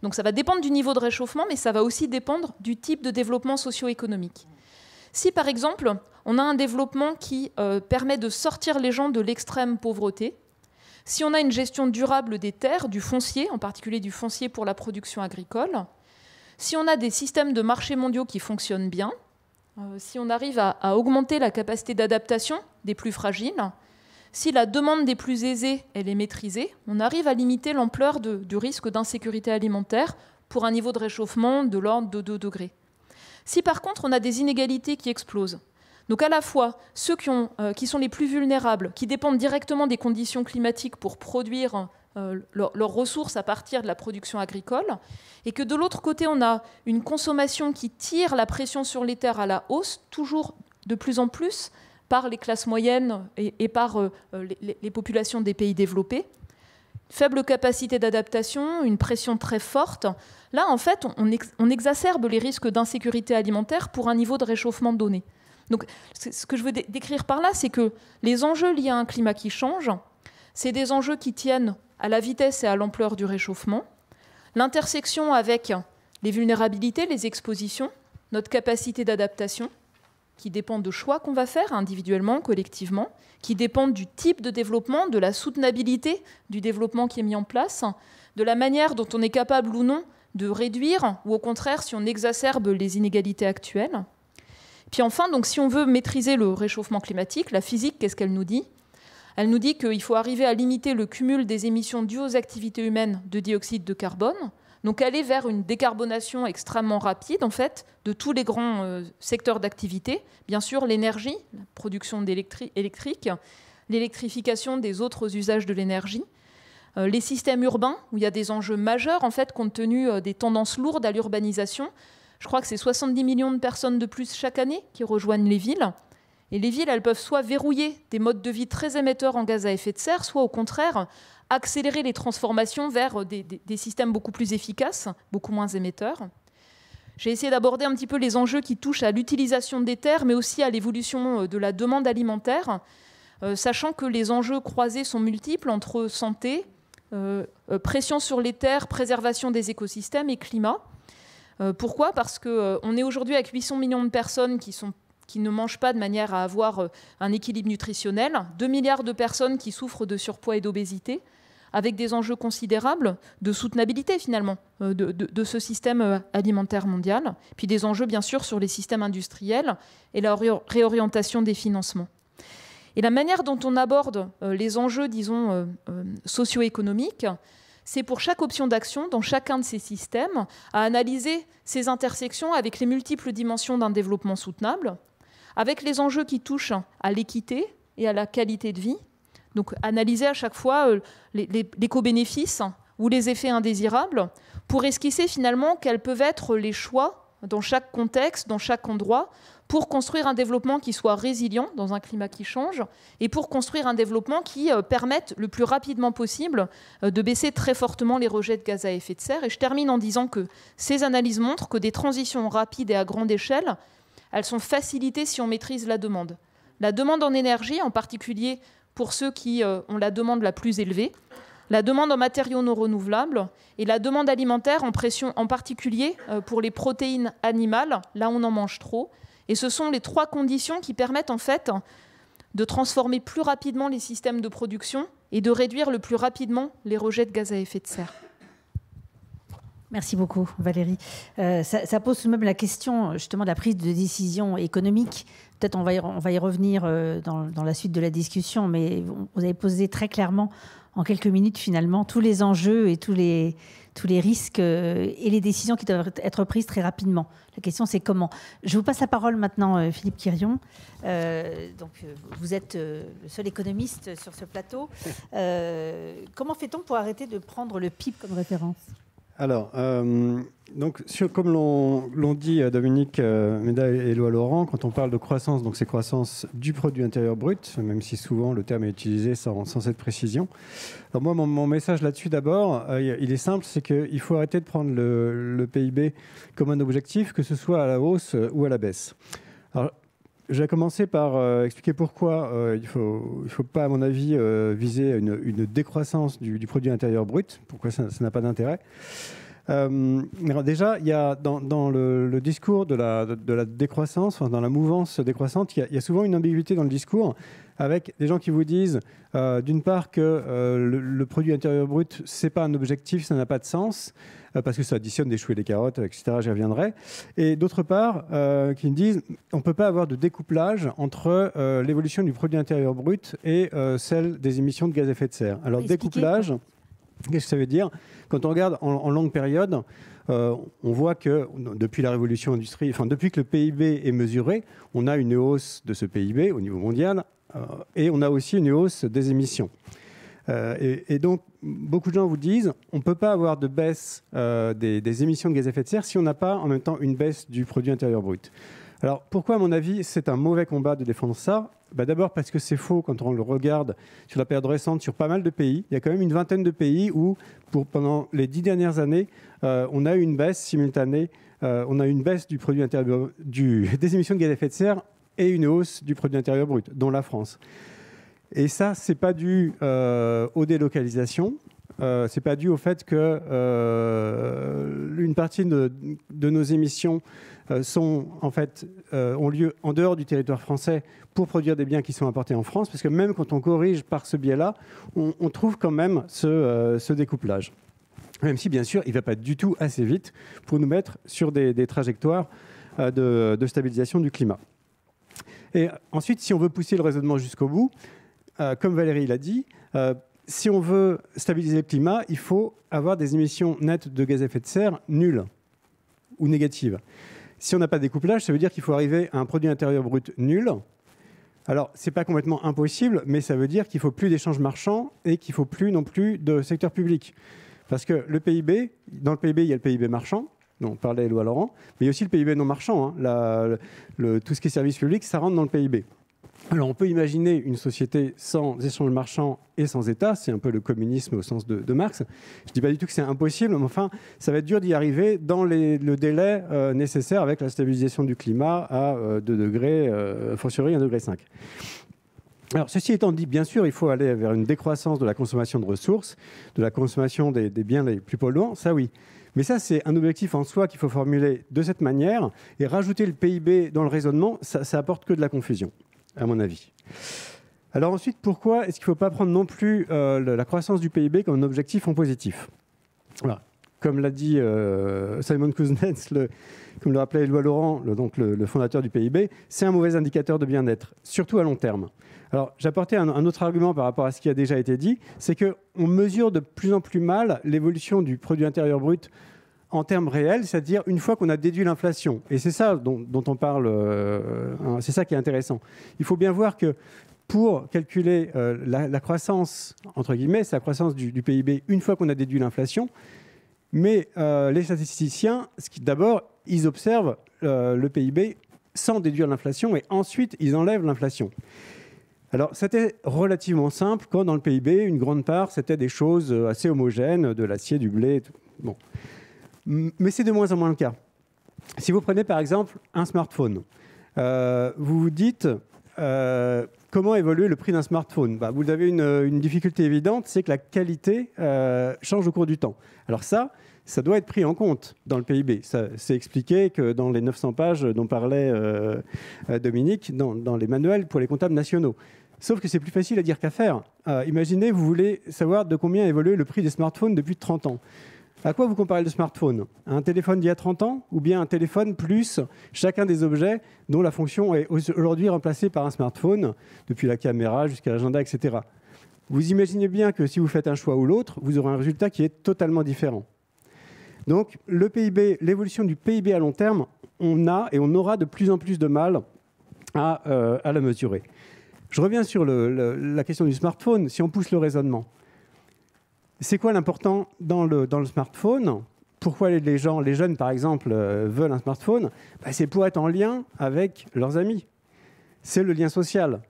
Donc ça va dépendre du niveau de réchauffement, mais ça va aussi dépendre du type de développement socio-économique. Si par exemple on a un développement qui euh, permet de sortir les gens de l'extrême pauvreté, si on a une gestion durable des terres, du foncier, en particulier du foncier pour la production agricole, si on a des systèmes de marché mondiaux qui fonctionnent bien, euh, si on arrive à, augmenter la capacité d'adaptation des plus fragiles, si la demande des plus aisés elle est maîtrisée, on arrive à limiter l'ampleur du risque d'insécurité alimentaire pour un niveau de réchauffement de l'ordre de 2 degrés. Si par contre on a des inégalités qui explosent, donc à la fois ceux qui, euh, qui sont les plus vulnérables, qui dépendent directement des conditions climatiques pour produire euh, leurs ressources à partir de la production agricole, et que de l'autre côté, on a une consommation qui tire la pression sur les terres à la hausse, toujours de plus en plus par les classes moyennes et, par euh, les, populations des pays développés. faible capacité d'adaptation, une pression très forte. Là, en fait, on, exacerbe les risques d'insécurité alimentaire pour un niveau de réchauffement donné. Donc, ce que je veux décrire par là, c'est que les enjeux liés à un climat qui change, c'est des enjeux qui tiennent à la vitesse et à l'ampleur du réchauffement, l'intersection avec les vulnérabilités, les expositions, notre capacité d'adaptation, qui dépendent de choix qu'on va faire individuellement, collectivement, qui dépendent du type de développement, de la soutenabilité du développement qui est mis en place, de la manière dont on est capable ou non de réduire, ou au contraire si on exacerbe les inégalités actuelles. Puis enfin, si on veut maîtriser le réchauffement climatique, la physique, qu'est-ce qu'elle nous dit? Elle nous dit qu'il faut arriver à limiter le cumul des émissions dues aux activités humaines de dioxyde de carbone, donc aller vers une décarbonation extrêmement rapide en fait de tous les grands euh, secteurs d'activité. Bien sûr, l'énergie, la production électrique, l'électrification des autres usages de l'énergie, euh, les systèmes urbains où il y a des enjeux majeurs en fait compte tenu euh, des tendances lourdes à l'urbanisation. Je crois que c'est 70 millions de personnes de plus chaque année qui rejoignent les villes. Et les villes, elles peuvent soit verrouiller des modes de vie très émetteurs en gaz à effet de serre, soit au contraire accélérer les transformations vers euh, des, systèmes beaucoup plus efficaces, beaucoup moins émetteurs. J'ai essayé d'aborder un petit peu les enjeux qui touchent à l'utilisation des terres, mais aussi à l'évolution euh, de la demande alimentaire, euh, sachant que les enjeux croisés sont multiples entre santé, pression sur les terres, préservation des écosystèmes et climat. pourquoi? Parce qu'on est aujourd'hui avec 800 millions de personnes qui sont qui ne mangent pas de manière à avoir un équilibre nutritionnel, 2 milliards de personnes qui souffrent de surpoids et d'obésité, avec des enjeux considérables de soutenabilité finalement euh, de, ce système euh, alimentaire mondial, puis des enjeux bien sûr sur les systèmes industriels et la réorientation des financements. Et la manière dont on aborde euh, les enjeux, disons, socio-économiques, c'est pour chaque option d'action dans chacun de ces systèmes à analyser ces intersections avec les multiples dimensions d'un développement soutenable, avec les enjeux qui touchent à l'équité et à la qualité de vie, donc analyser à chaque fois euh, les, co-bénéfices ou les effets indésirables pour esquisser finalement quels peuvent être les choix dans chaque contexte, dans chaque endroit, pour construire un développement qui soit résilient dans un climat qui change et pour construire un développement qui euh, permette le plus rapidement possible euh, de baisser très fortement les rejets de gaz à effet de serre. Et je termine en disant que ces analyses montrent que des transitions rapides et à grande échelle, elles sont facilitées si on maîtrise la demande. La demande en énergie, en particulier pour ceux qui euh, ont la demande la plus élevée, la demande en matériaux non renouvelables et la demande alimentaire en pression, en particulier euh, pour les protéines animales, là on en mange trop. Et ce sont les trois conditions qui permettent en fait de transformer plus rapidement les systèmes de production et de réduire le plus rapidement les rejets de gaz à effet de serre. Merci beaucoup, Valérie. Euh, ça, pose tout de même la question justement de la prise de décision économique. Peut-être on va y, revenir euh, dans, la suite de la discussion, mais vous avez posé très clairement en quelques minutes finalement tous les enjeux et tous les, tous les risques euh, et les décisions qui doivent être prises très rapidement. La question c'est comment. Je vous passe la parole maintenant, Philippe Quirion. donc, vous êtes le seul économiste sur ce plateau. comment fait-on pour arrêter de prendre le PIB comme référence? Alors, euh, donc, comme l'ont dit euh, Dominique euh, et Éloi Laurent, quand on parle de croissance, donc c'est croissance du produit intérieur brut, même si souvent le terme est utilisé sans, cette précision. Alors moi, mon, message là-dessus d'abord, il est simple, c'est qu'il faut arrêter de prendre le, PIB comme un objectif, que ce soit à la hausse ou à la baisse. Je vais commencer par expliquer pourquoi il ne faut, pas, à mon avis, viser une, décroissance du, produit intérieur brut, pourquoi ça n'a pas d'intérêt? Euh, déjà, il y a dans, le, discours de la, décroissance, dans la mouvance décroissante, il y, a, souvent une ambiguïté dans le discours avec des gens qui vous disent, euh, d'une part, que euh, le, produit intérieur brut, c'est pas un objectif, ça n'a pas de sens, parce que ça additionne des choux et des carottes, etc. J'y reviendrai. Et d'autre part, qui me disent, on ne peut pas avoir de découplage entre l'évolution du produit intérieur brut et celle des émissions de gaz à effet de serre. Alors, découplage. Qu'est-ce que ça veut dire? Quand on regarde en, longue période, euh, on voit que depuis la révolution industrielle, enfin depuis que le PIB est mesuré, on a une hausse de ce PIB au niveau mondial euh, et on a aussi une hausse des émissions. Euh, et, donc, beaucoup de gens vous disent, on ne peut pas avoir de baisse des, des, émissions de gaz à effet de serre si on n'a pas en même temps une baisse du produit intérieur brut. Alors pourquoi, à mon avis, c'est un mauvais combat de défendre ça? Bah, D'abord parce que c'est faux quand on le regarde sur la période récente sur pas mal de pays. Il y a quand même une vingtaine de pays où, pendant les dix dernières années, euh, on a eu une baisse simultanée, euh, on a eu une baisse du produit intérieur, du, (laughs) des émissions de gaz à effet de serre et une hausse du produit intérieur brut, dont la France. Et ça, c'est pas dû euh, aux délocalisations, euh, c'est pas dû au fait que euh, une partie de, nos émissions euh, sont en fait ont lieu en dehors du territoire français pour produire des biens qui sont importés en France, parce que même quand on corrige par ce biais-là, on, trouve quand même ce, ce, découplage. Même si bien sûr, il ne va pas du tout assez vite pour nous mettre sur des, des trajectoires de, de stabilisation du climat. Et ensuite, si on veut pousser le raisonnement jusqu'au bout, euh, comme Valérie l'a dit, euh, si on veut stabiliser le climat, il faut avoir des émissions nettes de gaz à effet de serre nulles ou négatives. Si on n'a pas de découplage, ça veut dire qu'il faut arriver à un produit intérieur brut nul. Alors, ce n'est pas complètement impossible, mais ça veut dire qu'il faut plus d'échanges marchands et qu'il faut plus non plus de secteur public. Parce que PIB, dans le PIB, il y a le PIB marchand, dont parlait Éloi Laurent, mais il y a aussi le PIB non marchand. Hein. Tout ce qui est service public, ça rentre dans le PIB. Alors on peut imaginer une société sans échange marchand et sans État, c'est un peu le communisme au sens de, Marx. Je ne dis pas du tout que c'est impossible, mais enfin, ça va être dur d'y arriver dans le délai euh, nécessaire avec la stabilisation du climat à euh, 2 degrés, euh, fortiori 1 degré 5. Alors, ceci étant dit, bien sûr, il faut aller vers une décroissance de la consommation de ressources, de la consommation des, des biens les plus polluants, ça oui. Mais ça, c'est un objectif en soi qu'il faut formuler de cette manière, et rajouter le PIB dans le raisonnement, ça, ça apporte que de la confusion à mon avis. Alors ensuite, pourquoi est-ce qu'il ne faut pas prendre non plus euh, la croissance du PIB comme un objectif en positif? Comme l'a dit euh, Simon Kuznets, comme le rappelait Éloi Laurent, le, fondateur du PIB, c'est un mauvais indicateur de bien-être, surtout à long terme. Alors j'apportais un, un, autre argument par rapport à ce qui a déjà été dit, c'est qu'on mesure de plus en plus mal l'évolution du produit intérieur brut en termes réels, c'est-à-dire une fois qu'on a déduit l'inflation. Et c'est ça dont, on parle, euh, c'est ça qui est intéressant. Il faut bien voir que pour calculer euh, la, croissance, entre guillemets, c'est la croissance du, PIB une fois qu'on a déduit l'inflation, mais euh, les statisticiens, d'abord, ils observent le PIB sans déduire l'inflation et ensuite ils enlèvent l'inflation. Alors, c'était relativement simple quand dans le PIB, une grande part, c'était des choses assez homogènes, de l'acier, du blé. Bon. Mais c'est de moins en moins le cas. Si vous prenez par exemple un smartphone, euh, vous vous dites euh, comment évoluer le prix d'un smartphone? Bah, Vous avez une, difficulté évidente, c'est que la qualité euh, change au cours du temps. Alors ça, ça doit être pris en compte dans le PIB. C'est expliqué que dans les 900 pages dont parlait Dominique, dans, les manuels pour les comptables nationaux. Sauf que c'est plus facile à dire qu'à faire. Imaginez, vous voulez savoir de combien a évolué le prix des smartphones depuis 30 ans. À quoi vous comparez le smartphone? Un téléphone d'il y a 30 ans ou bien un téléphone plus chacun des objets dont la fonction est aujourd'hui remplacée par un smartphone, depuis la caméra jusqu'à l'agenda, etc. Vous imaginez bien que si vous faites un choix ou l'autre, vous aurez un résultat qui est totalement différent. Donc l'évolution du PIB à long terme, on a et on aura de plus en plus de mal à, euh, la mesurer. Je reviens sur la question du smartphone. Si on pousse le raisonnement, c'est quoi l'important dans le, smartphone? Pourquoi les jeunes par exemple, euh, veulent un smartphone? Ben, C'est pour être en lien avec leurs amis. C'est le lien social.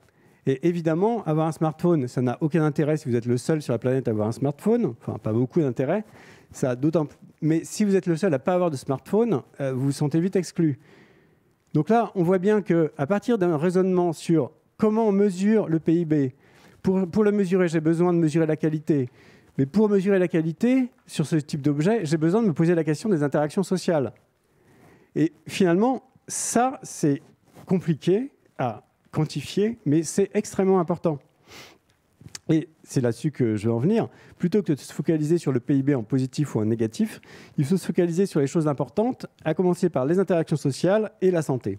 Et évidemment, avoir un smartphone, ça n'a aucun intérêt si vous êtes le seul sur la planète à avoir un smartphone. Enfin, pas beaucoup d'intérêt. Ça d'autant. Mais si vous êtes le seul à pas avoir de smartphone, euh, vous vous sentez vite exclu. Donc là, on voit bien que partir d'un raisonnement sur comment on mesure le PIB, pour le mesurer, j'ai besoin de mesurer la qualité. Mais pour mesurer la qualité sur ce type d'objet, j'ai besoin de me poser la question des interactions sociales. Et finalement, ça, c'est compliqué à quantifier, mais c'est extrêmement important. Et c'est là-dessus que je veux en venir. Plutôt que de se focaliser sur le PIB en positif ou en négatif, il faut se focaliser sur les choses importantes, à commencer par les interactions sociales et la santé.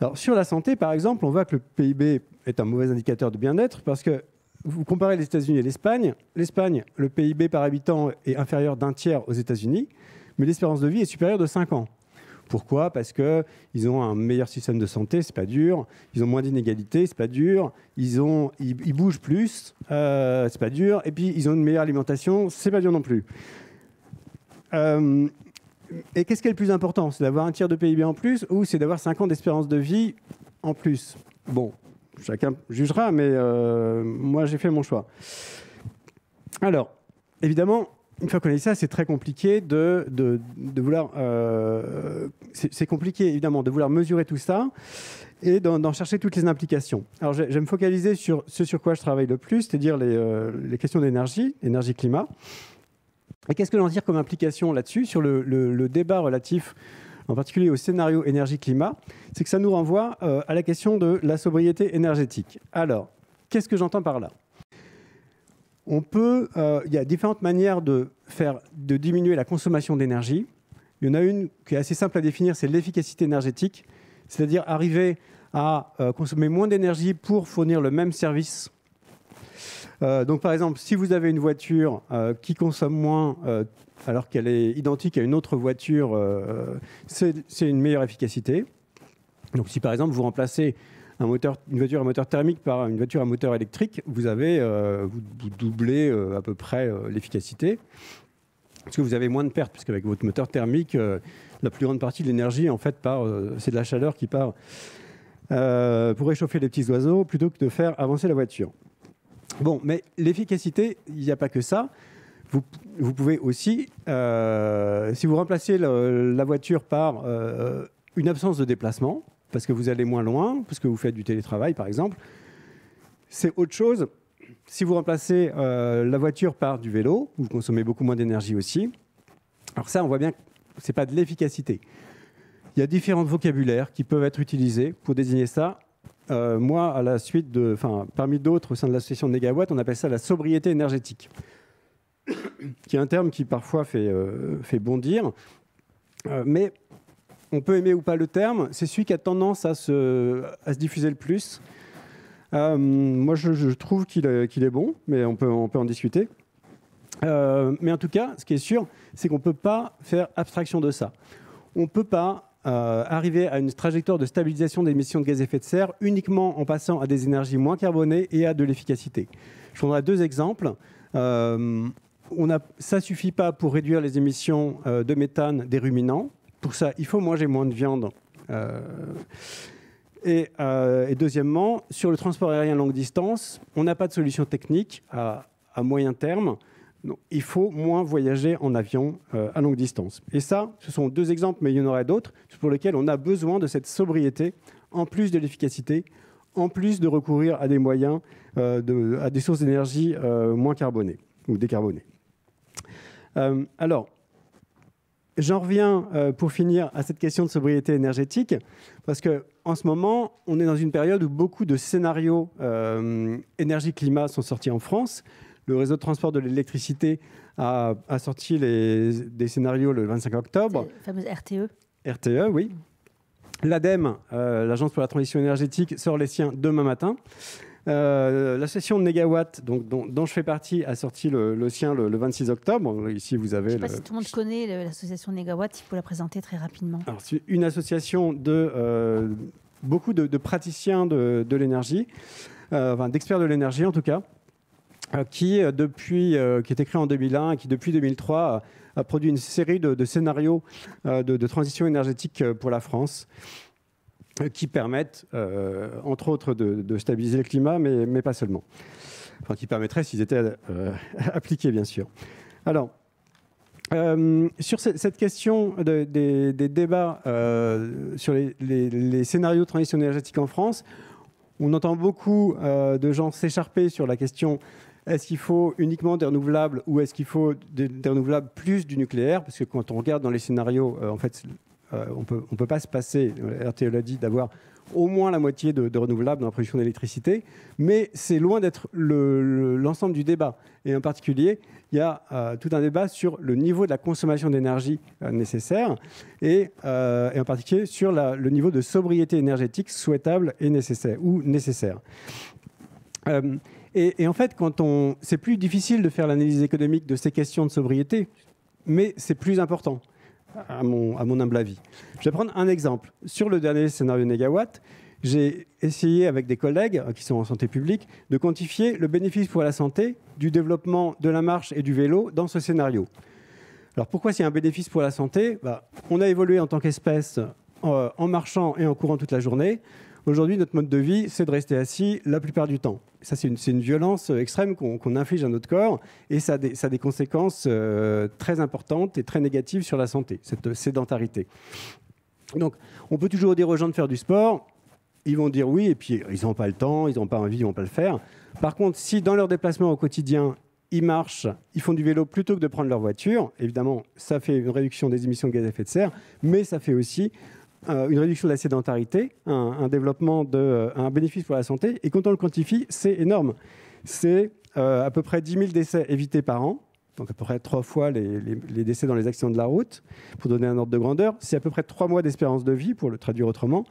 Alors, sur la santé, par exemple, on voit que le PIB est un mauvais indicateur de bien-être parce que vous comparez les États-Unis et l'Espagne. L'Espagne, le PIB par habitant est inférieur d'un tiers aux États-Unis, mais l'espérance de vie est supérieure de 5 ans. Pourquoi? Parce qu'ils ont un meilleur système de santé, c'est pas dur. Ils ont moins d'inégalités, c'est pas dur. Ils, ont, ils, bougent plus, euh, c'est pas dur. Et puis ils ont une meilleure alimentation, c'est pas dur non plus. Euh, et qu'est-ce qui est le plus important? C'est d'avoir un tiers de PIB en plus ou c'est d'avoir 5 ans d'espérance de vie en plus? Bon, chacun jugera, mais euh, moi j'ai fait mon choix. Alors, évidemment, une fois qu'on a dit ça, c'est très compliqué de, vouloir. Euh, c'est compliqué, évidemment, de vouloir mesurer tout ça et d'en chercher toutes les implications. Alors, je, vais me focaliser sur ce sur quoi je travaille le plus, c'est-à-dire les, euh, les, questions d'énergie, énergie-climat. Et qu'est-ce que l'on dire comme implication là-dessus, sur le, débat relatif en particulier au scénario énergie-climat, c'est que ça nous renvoie euh, à la question de la sobriété énergétique. Alors, qu'est-ce que j'entends par là? On peut, euh, il y a différentes manières de, faire, de diminuer la consommation d'énergie. Il y en a une qui est assez simple à définir, c'est l'efficacité énergétique, c'est-à-dire arriver à euh, consommer moins d'énergie pour fournir le même service. Donc par exemple, si vous avez une voiture qui consomme moins alors qu'elle est identique à une autre voiture, c'est une meilleure efficacité. Donc si par exemple vous remplacez une voiture à moteur thermique par une voiture à moteur électrique, vous avez euh, doublez euh, à peu près euh, l'efficacité. Parce que vous avez moins de pertes, puisque avec votre moteur thermique, la plus grande partie de l'énergie, en fait, c'est de la chaleur qui part pour réchauffer les petits oiseaux plutôt que de faire avancer la voiture. Bon, mais l'efficacité, il n'y a pas que ça. Vous, pouvez aussi, si vous remplacez la voiture par une absence de déplacement, parce que vous allez moins loin, parce que vous faites du télétravail par exemple. C'est autre chose. Si vous remplacez euh, la voiture par du vélo, vous consommez beaucoup moins d'énergie aussi. Alors ça, on voit bien que ce n'est pas de l'efficacité. Il y a différents vocabulaires qui peuvent être utilisés pour désigner ça. Euh, moi, parmi d'autres au sein de l'association de Négawatt, on appelle ça la sobriété énergétique, (coughs) qui est un terme qui parfois fait, euh, bondir. mais on peut aimer ou pas le terme, c'est celui qui a tendance à se, diffuser le plus. Euh, moi, je, trouve qu'il est, bon, mais on peut, en discuter. Euh, mais en tout cas, ce qui est sûr, c'est qu'on ne peut pas faire abstraction de ça. On ne peut pas euh, arriver à une trajectoire de stabilisation des émissions de gaz à effet de serre uniquement en passant à des énergies moins carbonées et à de l'efficacité. Je prendrai deux exemples. On a, ça ne suffit pas pour réduire les émissions de méthane des ruminants. Pour ça, il faut manger moins de viande. Euh, euh, et, deuxièmement, sur le transport aérien longue distance, on n'a pas de solution technique à, moyen terme. il faut moins voyager en avion euh, à longue distance. Et ça, ce sont deux exemples, mais il y en aurait d'autres, pour lesquels on a besoin de cette sobriété, en plus de l'efficacité, en plus de recourir à des moyens, à des sources d'énergie moins carbonées ou décarbonées. Alors, J'en reviens euh, pour finir à cette question de sobriété énergétique, parce qu'en ce moment, on est dans une période où beaucoup de scénarios euh, énergie-climat sont sortis en France. Le réseau de transport de l'électricité a, sorti des scénarios le 25 octobre. La fameuse RTE. RTE, oui. L'ADEME, euh, l'Agence pour la transition énergétique, sort les siens demain matin. Euh, la session de Négawatt, donc, dont, je fais partie, a sorti le, sien le, 26 octobre. Ici, vous avez. Je ne sais pas si tout le monde connaît l'association Négawatt, il faut la présenter très rapidement. c'est une association de euh, beaucoup de, praticiens de, l'énergie, euh, enfin, d'experts de l'énergie en tout cas, qui, depuis, qui est écrit en 2001 et qui, depuis 2003, a, produit une série de, scénarios de, transition énergétique pour la France. Euh, qui permettent, euh, entre autres, de, stabiliser le climat, mais, pas seulement. Enfin, qui permettraient s'ils étaient euh, (laughs) appliqués, bien sûr. Alors, sur cette question des, débats sur les, scénarios de transition énergétique en France, on entend beaucoup de gens s'écharper sur la question est-ce qu'il faut uniquement des renouvelables ou est-ce qu'il faut des, renouvelables plus du nucléaire? Parce que quand on regarde dans les scénarios, en fait, euh, on peut, ne peut pas se passer, RTE l'a dit, d'avoir au moins la moitié de, renouvelables dans la production d'électricité, mais c'est loin d'être l'ensemble du débat. Et en particulier, il y a euh, tout un débat sur le niveau de la consommation d'énergie euh, nécessaire et, en particulier sur le niveau de sobriété énergétique souhaitable et nécessaire ou nécessaire. Et, et, en fait, c'est plus difficile de faire l'analyse économique de ces questions de sobriété, mais c'est plus important à mon, humble avis. Je vais prendre un exemple. Sur le dernier scénario Négawatt, j'ai essayé avec des collègues euh, qui sont en santé publique de quantifier le bénéfice pour la santé du développement de la marche et du vélo dans ce scénario. Alors pourquoi c'est un bénéfice pour la santé? Bah, On a évolué en tant qu'espèce euh, en marchant et en courant toute la journée. Aujourd'hui, notre mode de vie, c'est de rester assis la plupart du temps. Ça, c'est une, violence extrême qu'on inflige à notre corps et ça a des, conséquences euh, très importantes et très négatives sur la santé, cette sédentarité. Donc, on peut toujours dire aux gens de faire du sport. Ils vont dire oui, et puis ils n'ont pas le temps, ils n'ont pas envie, ils ne vont pas le faire. Par contre, si dans leur déplacement au quotidien, ils marchent, ils font du vélo plutôt que de prendre leur voiture, évidemment, ça fait une réduction des émissions de gaz à effet de serre, mais ça fait aussi euh, une réduction de la sédentarité, un, développement de, euh, un bénéfice pour la santé. Et quand on le quantifie, c'est énorme. C'est euh, à peu près 10 000 décès évités par an, donc à peu près trois fois les, décès dans les accidents de la route, pour donner un ordre de grandeur. C'est à peu près trois mois d'espérance de vie, pour le traduire autrement.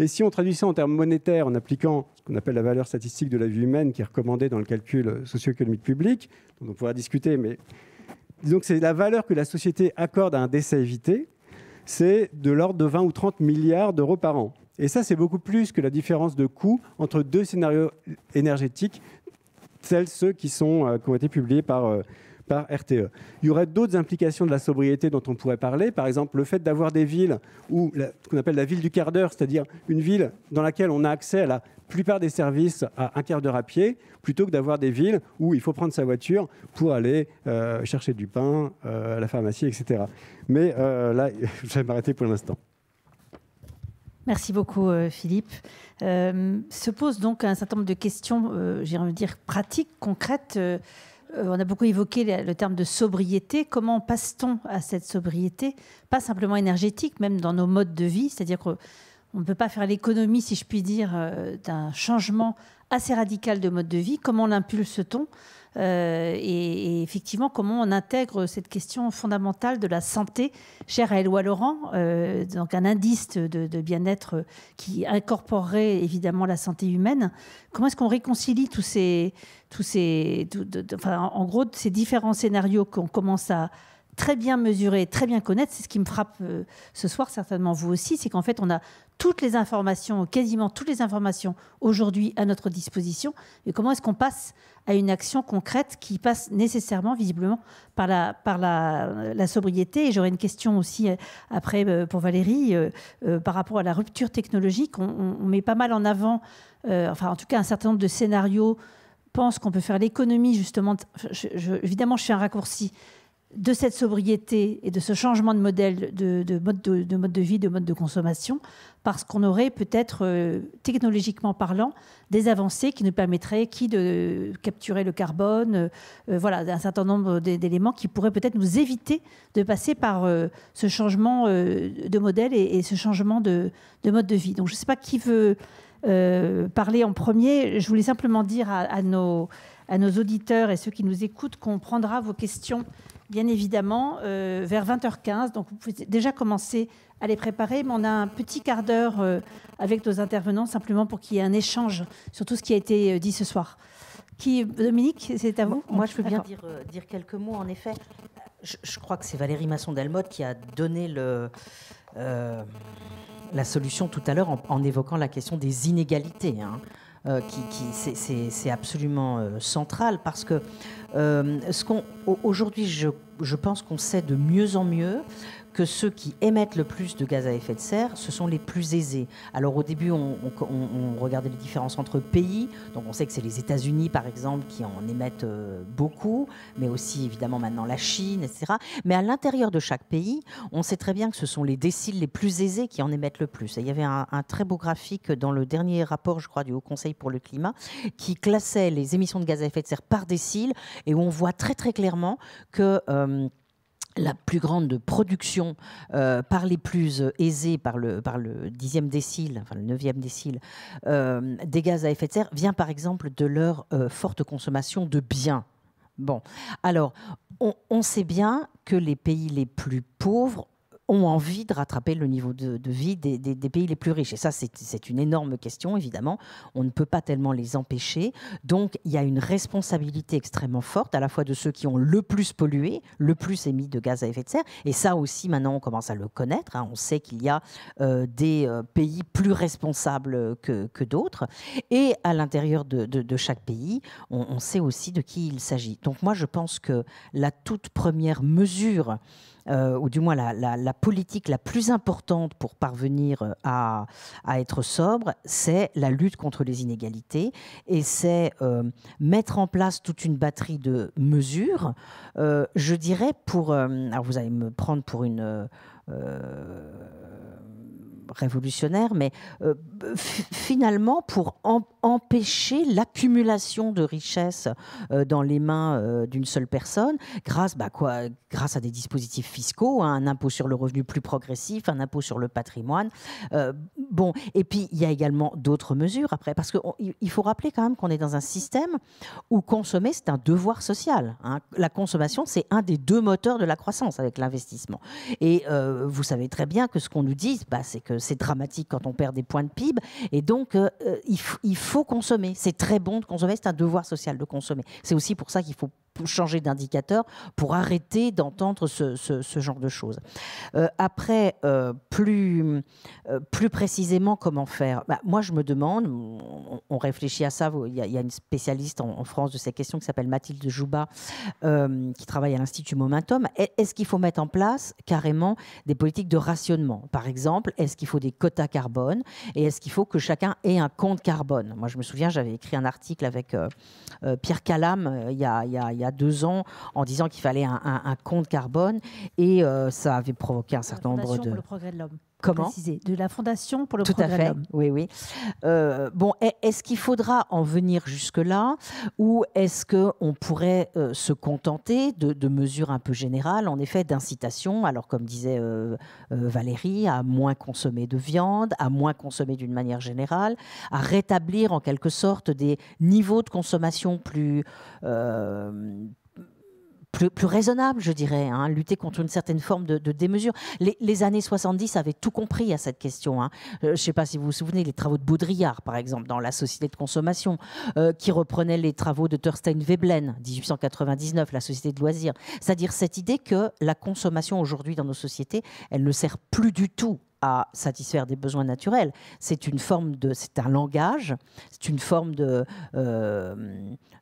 Et si on traduit ça en termes monétaires, en appliquant ce qu'on appelle la valeur statistique de la vie humaine, qui est recommandée dans le calcul socio-économique public, dont on pourra discuter, mais disons que c'est la valeur que la société accorde à un décès évité, c'est de l'ordre de 20 ou 30 milliards d'euros par an. Et ça, c'est beaucoup plus que la différence de coût entre deux scénarios énergétiques, tels ceux qui, sont, euh, qui ont été publiés par, euh, par RTE. Il y aurait d'autres implications de la sobriété dont on pourrait parler. Par exemple, le fait d'avoir des villes où, ce qu'on appelle la ville du quart d'heure, c'est-à-dire une ville dans laquelle on a accès à la plupart des services à un quart d'heure à pied, plutôt que d'avoir des villes où il faut prendre sa voiture pour aller euh, chercher du pain à la pharmacie, etc. Mais euh, là, (laughs) je vais m'arrêter pour l'instant. Merci beaucoup, euh, Philippe. Euh, se pose donc un certain nombre de questions, j'ai envie de dire pratiques, concrètes. On a beaucoup évoqué le, terme de sobriété. Comment passe-t-on à cette sobriété? Pas simplement énergétique, même dans nos modes de vie. C'est-à-dire qu'on ne peut pas faire l'économie, si je puis dire, d'un changement assez radical de mode de vie. Comment l'impulse-t-on? Euh, et, effectivement, comment on intègre cette question fondamentale de la santé, chère à Éloi Laurent, euh, donc un indice de, bien-être qui incorporerait évidemment la santé humaine. Comment est-ce qu'on réconcilie tous ces, tous ces, enfin, en gros, ces différents scénarios qu'on commence à très bien mesurer, très bien connaître? C'est ce qui me frappe euh, ce soir, certainement vous aussi, c'est qu'en fait, on a toutes les informations, quasiment toutes les informations aujourd'hui à notre disposition. Et comment est-ce qu'on passe à une action concrète qui passe nécessairement, visiblement, par la, sobriété? Et j'aurais une question aussi euh, après euh, pour Valérie, par rapport à la rupture technologique. On, met pas mal en avant, enfin en tout cas un certain nombre de scénarios pensent qu'on peut faire l'économie justement. évidemment, je fais un raccourci de cette sobriété et de ce changement de modèle de, mode de vie, de mode de consommation, parce qu'on aurait peut-être, euh, technologiquement parlant, des avancées qui nous permettraient qui de capturer le carbone, euh, euh, voilà, un certain nombre d'éléments qui pourraient peut-être nous éviter de passer par ce changement de modèle et, ce changement de, mode de vie. Donc je ne sais pas qui veut parler en premier. Je voulais simplement dire à, nos, auditeurs et ceux qui nous écoutent qu'on prendra vos questions bien évidemment, vers 20h15. Donc, vous pouvez déjà commencer à les préparer. Mais on a un petit quart d'heure euh, avec nos intervenants, simplement pour qu'il y ait un échange sur tout ce qui a été euh, dit ce soir. Qui, Dominique, c'est à vous Moi, je veux bien dire, dire, quelques mots. En effet, je, crois que c'est Valérie Masson-Delmotte qui a donné le, la solution tout à l'heure en, évoquant la question des inégalités. Hein. qui, qui c'est absolument central parce que euh, aujourd'hui, je, je pense qu'on sait de mieux en mieux que ceux qui émettent le plus de gaz à effet de serre, ce sont les plus aisés. Alors au début, on, regardait les différences entre pays. Donc on sait que c'est les États-Unis, par exemple, qui en émettent euh, beaucoup, mais aussi évidemment maintenant la Chine, etc. Mais à l'intérieur de chaque pays, on sait très bien que ce sont les déciles les plus aisés qui en émettent le plus. il y avait un, très beau graphique dans le dernier rapport, je crois, du Haut Conseil pour le climat, qui classait les émissions de gaz à effet de serre par décile, et où on voit très très clairement que... Euh, la plus grande production euh, par les plus aisés, par le, par décile, enfin le neuvième décile, euh, des gaz à effet de serre vient par exemple de leur euh, forte consommation de biens. Bon, alors on, sait bien que les pays les plus pauvres ont envie de rattraper le niveau de, vie des, pays les plus riches. Et ça, c'est une énorme question, évidemment. On ne peut pas tellement les empêcher. Donc, il y a une responsabilité extrêmement forte, à la fois de ceux qui ont le plus pollué, le plus émis de gaz à effet de serre. Et ça aussi, maintenant, on commence à le connaître. Hein. On sait qu'il y a euh, des euh, pays plus responsables que, d'autres. Et à l'intérieur de, chaque pays, on, on sait aussi de qui il s'agit. Donc, moi, je pense que la toute première mesure euh, ou du moins la, politique la plus importante pour parvenir euh, à, être sobre, c'est la lutte contre les inégalités et c'est euh, mettre en place toute une batterie de mesures. je dirais pour, alors vous allez me prendre pour une révolutionnaire, mais finalement pour empêcher l'accumulation de richesses euh, dans les mains euh, d'une seule personne, grâce, bah, quoi, grâce à des dispositifs fiscaux, hein, un impôt sur le revenu plus progressif, un impôt sur le patrimoine. bon, et puis il y a également d'autres mesures après, parce qu'il faut rappeler quand même qu'on est dans un système où consommer, c'est un devoir social. Hein. La consommation, c'est un des deux moteurs de la croissance avec l'investissement. Et vous savez très bien que ce qu'on nous dit, bah, c'est que c'est dramatique quand on perd des points de PIB. Et donc, euh, euh, il, faut consommer. C'est très bon de consommer. C'est un devoir social de consommer. C'est aussi pour ça qu'il faut changer d'indicateur pour arrêter d'entendre ce, genre de choses. Euh, après, plus, plus précisément, comment faire? Bah, Moi, je me demande, on, réfléchit à ça, il y a, une spécialiste en, France de ces questions qui s'appelle Mathilde Jouba, qui travaille à l'Institut Momentum. Est-ce qu'il faut mettre en place carrément des politiques de rationnement? Par exemple, est-ce qu'il faut des quotas carbone et est-ce qu'il faut que chacun ait un compte carbone? Moi, je me souviens, j'avais écrit un article avec euh, euh, Pierre Calam euh, il, y a, deux ans en disant qu'il fallait un, compte carbone et ça avait provoqué un certain nombre de... Pour le progrès de l'homme. Comment De la Fondation pour le Tout à fait. Oui, oui. Euh, bon, est-ce qu'il faudra en venir jusque-là ou est-ce qu'on pourrait euh, se contenter de, mesures un peu générales, en effet, d'incitation, alors comme disait euh, Valérie, à moins consommer de viande, à moins consommer d'une manière générale, à rétablir en quelque sorte des niveaux de consommation plus plus, raisonnable, je dirais, hein, lutter contre une certaine forme de, démesure. Les, années 70 avaient tout compris à cette question. Hein. Euh, je ne sais pas si vous vous souvenez, les travaux de Baudrillard, par exemple, dans La Société de consommation, euh, qui reprenaient les travaux de Thorstein Veblen, 1899, La Société de loisirs. C'est-à-dire cette idée que la consommation aujourd'hui dans nos sociétés, elle ne sert plus du tout satisfaire des besoins naturels. C'est une forme de, c'est un langage, c'est une forme de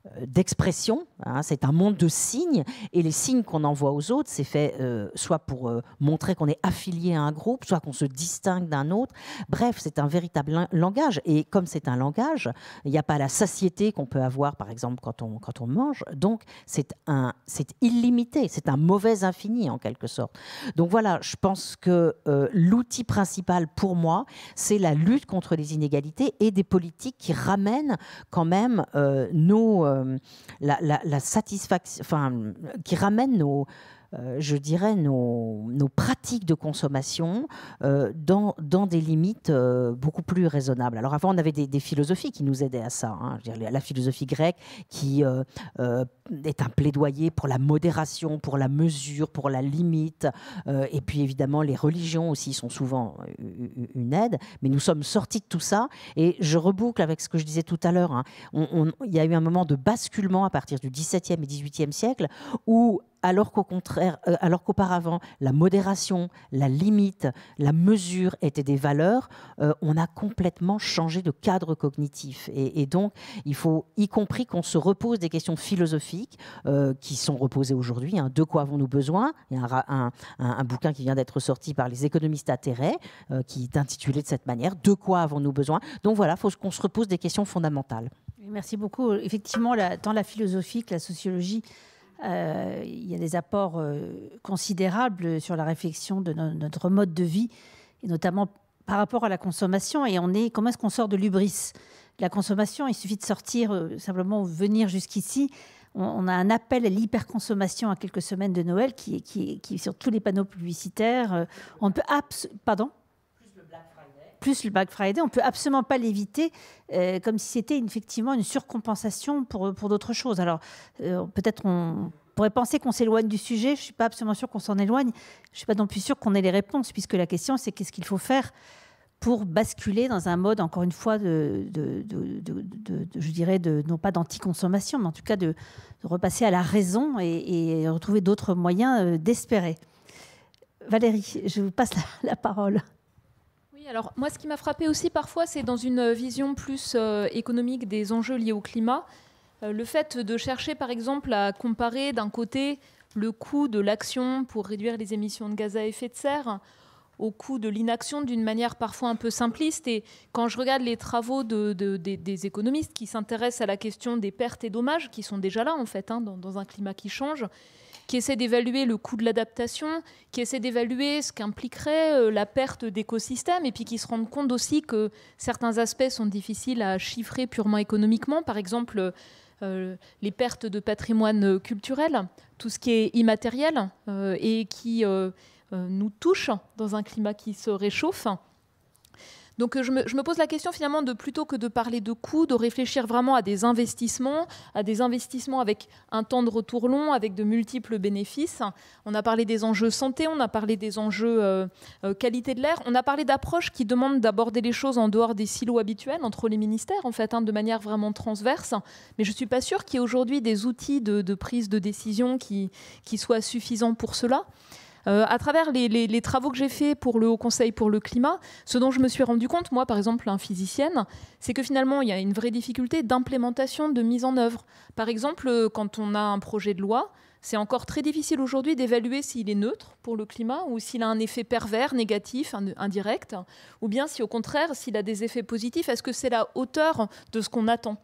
euh, d'expression. Hein, c'est un monde de signes et les signes qu'on envoie aux autres, c'est fait euh, soit pour euh, montrer qu'on est affilié à un groupe, soit qu'on se distingue d'un autre. Bref, c'est un véritable langage et comme c'est un langage, il n'y a pas la satiété qu'on peut avoir, par exemple, quand on quand on mange. Donc c'est un, c'est illimité, c'est un mauvais infini en quelque sorte. Donc voilà, je pense que l'outil principal pour moi, c'est la lutte contre les inégalités et des politiques qui ramènent quand même euh, nos, euh, la, satisfaction, enfin, qui ramènent nos, je dirais, nos, pratiques de consommation euh, dans, dans, des limites euh, beaucoup plus raisonnables. Alors avant, on avait des, philosophies qui nous aidaient à ça. Hein. La philosophie grecque qui est un plaidoyer pour la modération, pour la mesure, pour la limite. et puis évidemment, les religions aussi sont souvent une aide. Mais nous sommes sortis de tout ça. Et je reboucle avec ce que je disais tout à l'heure. Hein. Il y a eu un moment de basculement à partir du XVIIe et XVIIIe siècle où alors qu'au contraire, euh, alors qu'auparavant, la modération, la limite, la mesure étaient des valeurs, euh, on a complètement changé de cadre cognitif. Et, donc, il faut, y compris qu'on se repose des questions philosophiques euh, qui sont reposées aujourd'hui. Hein. de quoi avons-nous besoin? Il y a un, bouquin qui vient d'être sorti par les économistes atterrés, qui est intitulé de cette manière De quoi avons-nous besoin? Donc voilà, il faut qu'on se repose des questions fondamentales. Merci beaucoup. Effectivement, tant la philosophie que la sociologie euh, il y a des apports euh, considérables sur la réflexion de notre mode de vie, et notamment par rapport à la consommation. Et on est, comment est-ce qu'on sort de l'ubris? La consommation, il suffit de sortir, euh, simplement venir jusqu'ici. On, a un appel à l'hyperconsommation à quelques semaines de Noël qui, qui, est sur tous les panneaux publicitaires. On peut pardon? Plus le Black Friday, on peut absolument pas l'éviter, comme si c'était effectivement une surcompensation pour, pour d'autres choses. Alors, peut-être on pourrait penser qu'on s'éloigne du sujet. Je ne suis pas absolument sûre qu'on s'en éloigne. Je ne suis pas non plus sûre qu'on ait les réponses, puisque la question, c'est qu'est-ce qu'il faut faire pour basculer dans un mode, encore une fois, de, je dirais, de, non pas d'anticonsommation, mais en tout cas de, repasser à la raison et, retrouver d'autres moyens euh, d'espérer. Valérie, je vous passe la, parole. Alors moi, ce qui m'a frappé aussi parfois, c'est dans une vision plus euh, économique des enjeux liés au climat, euh, le fait de chercher, par exemple, à comparer d'un côté le coût de l'action pour réduire les émissions de gaz à effet de serre au coût de l'inaction d'une manière parfois un peu simpliste. Et quand je regarde les travaux des, économistes qui s'intéressent à la question des pertes et dommages, qui sont déjà là en fait, hein, dans, un climat qui change, qui essaient d'évaluer le coût de l'adaptation, qui essaient d'évaluer ce qu'impliquerait euh, la perte d'écosystèmes, et puis qui se rendent compte aussi que certains aspects sont difficiles à chiffrer purement économiquement. Par exemple, euh, les pertes de patrimoine culturel, tout ce qui est immatériel euh, et qui euh, nous touche dans un climat qui se réchauffe. Donc je me, pose la question finalement de plutôt que de parler de coûts, de réfléchir vraiment à des investissements, à des investissements avec un temps de retour long, avec de multiples bénéfices. On a parlé des enjeux santé, on a parlé des enjeux euh, euh, qualité de l'air, on a parlé d'approches qui demandent d'aborder les choses en dehors des silos habituels entre les ministères, en fait, hein, de manière vraiment transverse. Mais je ne suis pas sûre qu'il y ait aujourd'hui des outils de, prise de décision qui soient suffisants pour cela. Euh, à travers les, travaux que j'ai faits pour le Haut Conseil pour le climat, ce dont je me suis rendu compte, moi par exemple, un physicienne, c'est que finalement il y a une vraie difficulté d'implémentation, de mise en œuvre. Par exemple, euh, quand on a un projet de loi, c'est encore très difficile aujourd'hui d'évaluer s'il est neutre pour le climat ou s'il a un effet pervers, négatif, indirect, ou bien si au contraire, s'il a des effets positifs, est-ce que c'est la hauteur de ce qu'on attend?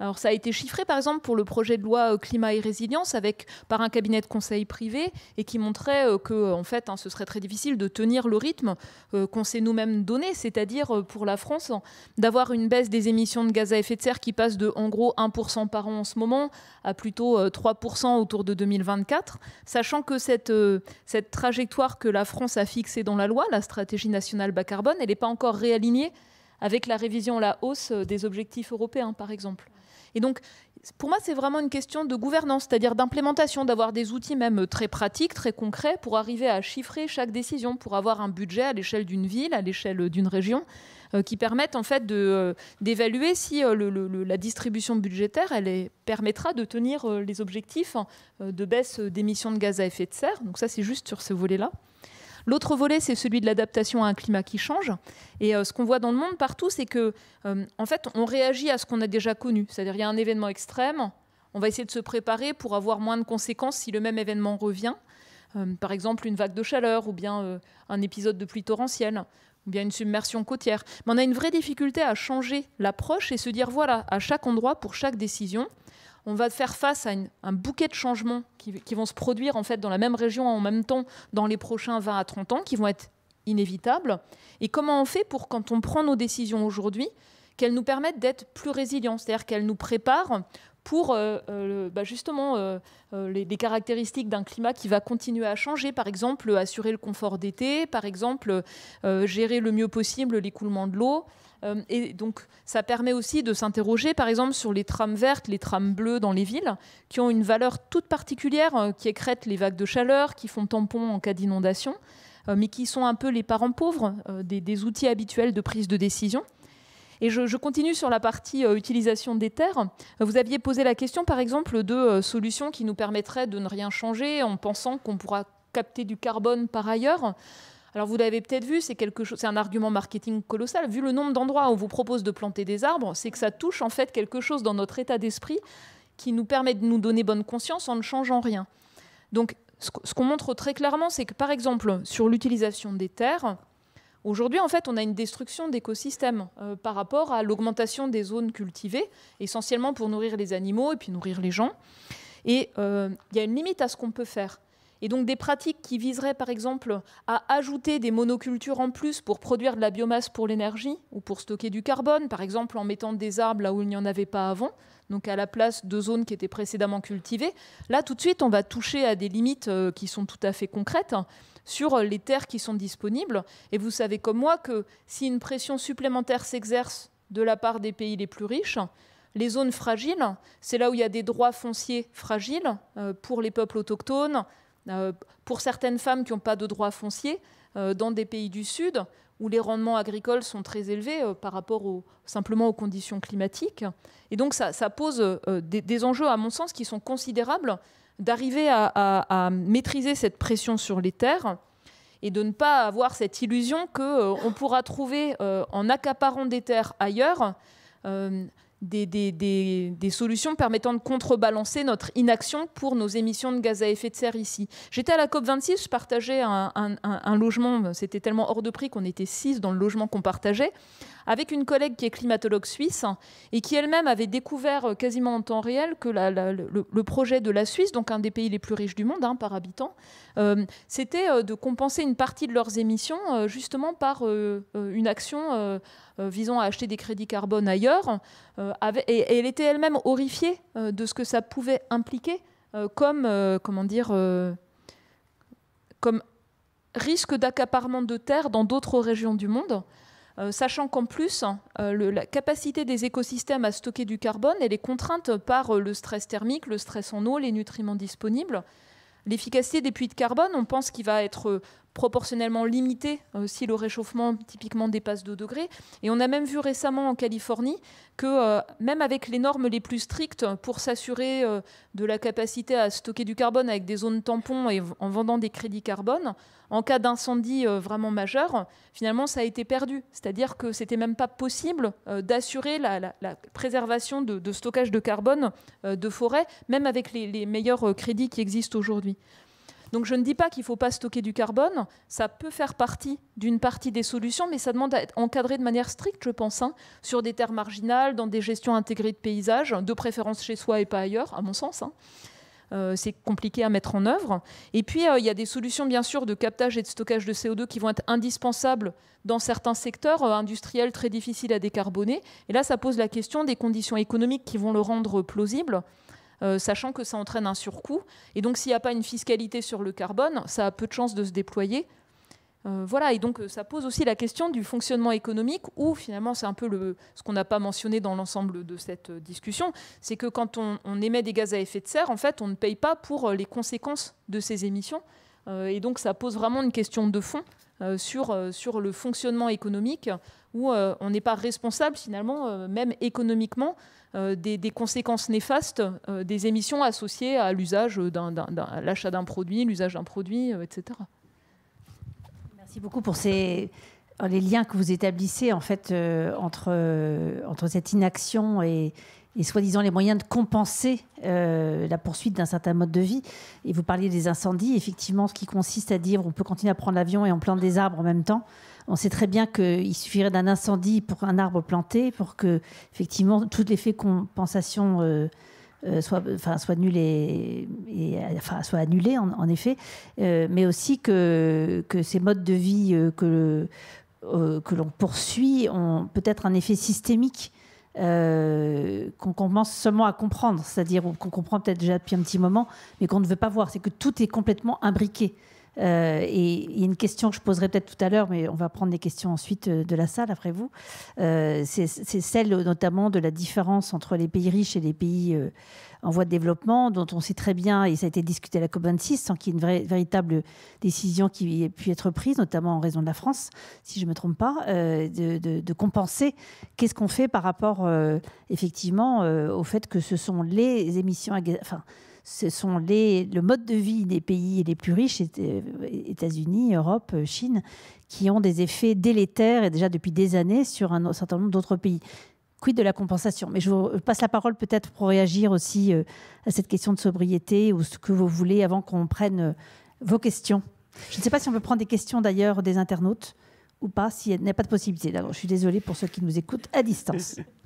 Alors ça a été chiffré par exemple pour le projet de loi euh, climat et résilience avec par un cabinet de conseil privé et qui montrait euh, que en fait hein, ce serait très difficile de tenir le rythme euh, qu'on s'est nous-mêmes donné, c'est-à-dire pour la France d'avoir une baisse des émissions de gaz à effet de serre qui passe de en gros 1% par an en ce moment à plutôt 3% autour de 2024, sachant que cette, cette trajectoire que la France a fixée dans la loi, la stratégie nationale bas carbone, elle n'est pas encore réalignée avec la révision à la hausse des objectifs européens, par exemple. Et donc, pour moi, c'est vraiment une question de gouvernance, c'est-à-dire d'implémentation, d'avoir des outils même très pratiques, très concrets, pour arriver à chiffrer chaque décision, pour avoir un budget à l'échelle d'une ville, à l'échelle d'une région, euh, qui permettent en fait euh, d'évaluer si euh, la distribution budgétaire, elle permettra de tenir les objectifs de baisse d'émissions de gaz à effet de serre. Donc ça, c'est juste sur ce volet-là. L'autre volet, c'est celui de l'adaptation à un climat qui change. Et euh, ce qu'on voit dans le monde partout, c'est que, euh, en fait, on réagit à ce qu'on a déjà connu. C'est-à-dire, il y a un événement extrême, on va essayer de se préparer pour avoir moins de conséquences si le même événement revient. Euh, par exemple, une vague de chaleur ou bien un épisode de pluie torrentielle ou bien une submersion côtière. Mais on a une vraie difficulté à changer l'approche et se dire, voilà, à chaque endroit, pour chaque décision, on va faire face à un bouquet de changements qui, vont se produire en fait dans la même région en même temps dans les prochains 20 à 30 ans, qui vont être inévitables. Et comment on fait pour, quand on prend nos décisions aujourd'hui, qu'elles nous permettent d'être plus résilients, c'est-à-dire qu'elles nous préparent pour euh, euh, bah, justement euh, les, les, caractéristiques d'un climat qui va continuer à changer, par exemple assurer le confort d'été, par exemple gérer le mieux possible l'écoulement de l'eau, et donc, ça permet aussi de s'interroger, par exemple, sur les trames vertes, les trames bleues dans les villes, qui ont une valeur toute particulière, euh, qui écrètent les vagues de chaleur, qui font tampon en cas d'inondation, euh, mais qui sont un peu les parents pauvres des, outils habituels de prise de décision. Et je, continue sur la partie utilisation des terres. Vous aviez posé la question, par exemple, de solutions qui nous permettraient de ne rien changer en pensant qu'on pourra capter du carbone par ailleurs. Alors vous l'avez peut-être vu, c'est quelque chose, c'est un argument marketing colossal. Vu le nombre d'endroits où on vous propose de planter des arbres, c'est que ça touche en fait quelque chose dans notre état d'esprit qui nous permet de nous donner bonne conscience en ne changeant rien. Donc ce qu'on montre très clairement, c'est que par exemple sur l'utilisation des terres, Aujourd'hui, en fait, on a une destruction d'écosystèmes euh, par rapport à l'augmentation des zones cultivées, essentiellement pour nourrir les animaux et puis nourrir les gens. Et euh, il y a une limite à ce qu'on peut faire. Et donc des pratiques qui viseraient par exemple à ajouter des monocultures en plus pour produire de la biomasse pour l'énergie ou pour stocker du carbone, par exemple en mettant des arbres là où il n'y en avait pas avant, donc à la place de zones qui étaient précédemment cultivées. Là tout de suite on va toucher à des limites euh, qui sont tout à fait concrètes sur les terres qui sont disponibles. Et vous savez comme moi que si une pression supplémentaire s'exerce de la part des pays les plus riches, les zones fragiles, c'est là où il y a des droits fonciers fragiles pour les peuples autochtones, pour certaines femmes qui n'ont pas de droits fonciers, dans des pays du Sud, où les rendements agricoles sont très élevés par rapport simplement aux conditions climatiques. Et donc ça, pose des, enjeux, à mon sens, qui sont considérables d'arriver à, maîtriser cette pression sur les terres et de ne pas avoir cette illusion qu'on euh, pourra trouver euh, en accaparant des terres ailleurs des, solutions permettant de contrebalancer notre inaction pour nos émissions de gaz à effet de serre ici. J'étais à la COP26, je partageais un, un logement, c'était tellement hors de prix qu'on était six dans le logement qu'on partageait avec une collègue qui est climatologue suisse et qui elle-même avait découvert euh, quasiment en temps réel que le, projet de la Suisse, donc un des pays les plus riches du monde hein, par habitant, euh, c'était euh, de compenser une partie de leurs émissions justement par une action visant à acheter des crédits carbone ailleurs. et, elle était elle-même horrifiée de ce que ça pouvait impliquer comme, comment dire, comme risque d'accaparement de terres dans d'autres régions du monde. Euh, sachant qu'en plus, euh, la capacité des écosystèmes à stocker du carbone, elle est contrainte par euh, le stress thermique, le stress en eau, les nutriments disponibles. L'efficacité des puits de carbone, on pense qu'il va être proportionnellement limité si le réchauffement typiquement dépasse 2 degrés. Et on a même vu récemment en Californie que même avec les normes les plus strictes pour s'assurer de la capacité à stocker du carbone avec des zones tampons et en vendant des crédits carbone, en cas d'incendie euh, vraiment majeur, finalement, ça a été perdu. C'est-à-dire que c'était même pas possible euh, d'assurer la, préservation de, stockage de carbone euh, de forêt, même avec les, meilleurs crédits qui existent aujourd'hui. Donc je ne dis pas qu'il ne faut pas stocker du carbone, ça peut faire partie d'une partie des solutions, mais ça demande à être encadré de manière stricte, je pense, hein, sur des terres marginales, dans des gestions intégrées de paysages, de préférence chez soi et pas ailleurs, à mon sens. Hein. Euh, c'est compliqué à mettre en œuvre. Et puis, euh, il y a des solutions, bien sûr, de captage et de stockage de CO2 qui vont être indispensables dans certains secteurs euh, industriels très difficiles à décarboner. Et là, ça pose la question des conditions économiques qui vont le rendre plausible. Sachant que ça entraîne un surcoût. Et donc, s'il n'y a pas une fiscalité sur le carbone, ça a peu de chances de se déployer. Euh, voilà, et donc euh, ça pose aussi la question du fonctionnement économique, où finalement c'est un peu le, ce qu'on n'a pas mentionné dans l'ensemble de cette euh, discussion, c'est que quand on, émet des gaz à effet de serre, en fait, on ne paye pas pour les conséquences de ces émissions. et donc ça pose vraiment une question de fond sur, sur le fonctionnement économique, où on n'est pas responsable finalement, même économiquement, des, des, conséquences néfastes des émissions associées à l'usage, l'achat d'un produit, l'usage d'un produit, etc. Merci beaucoup pour les liens que vous établissez en fait euh, entre, euh, cette inaction et, soi-disant les moyens de compenser euh, la poursuite d'un certain mode de vie. Et vous parliez des incendies, effectivement, ce qui consiste à dire on peut continuer à prendre l'avion et on plante des arbres en même temps. On sait très bien qu'il suffirait d'un incendie pour un arbre planté pour que, effectivement, tout l'effet compensation euh, soit, enfin, et, en, effet, euh, mais aussi que, ces modes de vie euh, que, que l'on poursuit ont peut-être un effet systémique qu'on commence seulement à comprendre, c'est-à-dire qu'on comprend peut-être déjà depuis un petit moment, mais qu'on ne veut pas voir. C'est que tout est complètement imbriqué. Euh, et il y a une question que je poserai peut-être tout à l'heure, mais on va prendre des questions ensuite euh, de la salle après vous. Euh, c'est celle notamment de la différence entre les pays riches et les pays en voie de développement, dont on sait très bien, et ça a été discuté à la COP26, sans qu'il y ait une véritable décision qui ait pu être prise, notamment en raison de la France, si je ne me trompe pas, de, compenser. Qu'est-ce qu'on fait par rapport, effectivement, au fait que ce sont les émissions, enfin, ce sont les, le mode de vie des pays les plus riches, États-Unis, Europe, Chine, qui ont des effets délétères et déjà depuis des années sur un certain nombre d'autres pays. Quid de la compensation? Mais je vous passe la parole peut-être pour réagir aussi euh, à cette question de sobriété ou ce que vous voulez avant qu'on prenne euh, vos questions. Je ne sais pas si on peut prendre des questions d'ailleurs des internautes ou pas, s'il n'y a pas de possibilité. je suis désolée pour ceux qui nous écoutent à distance. (laughs)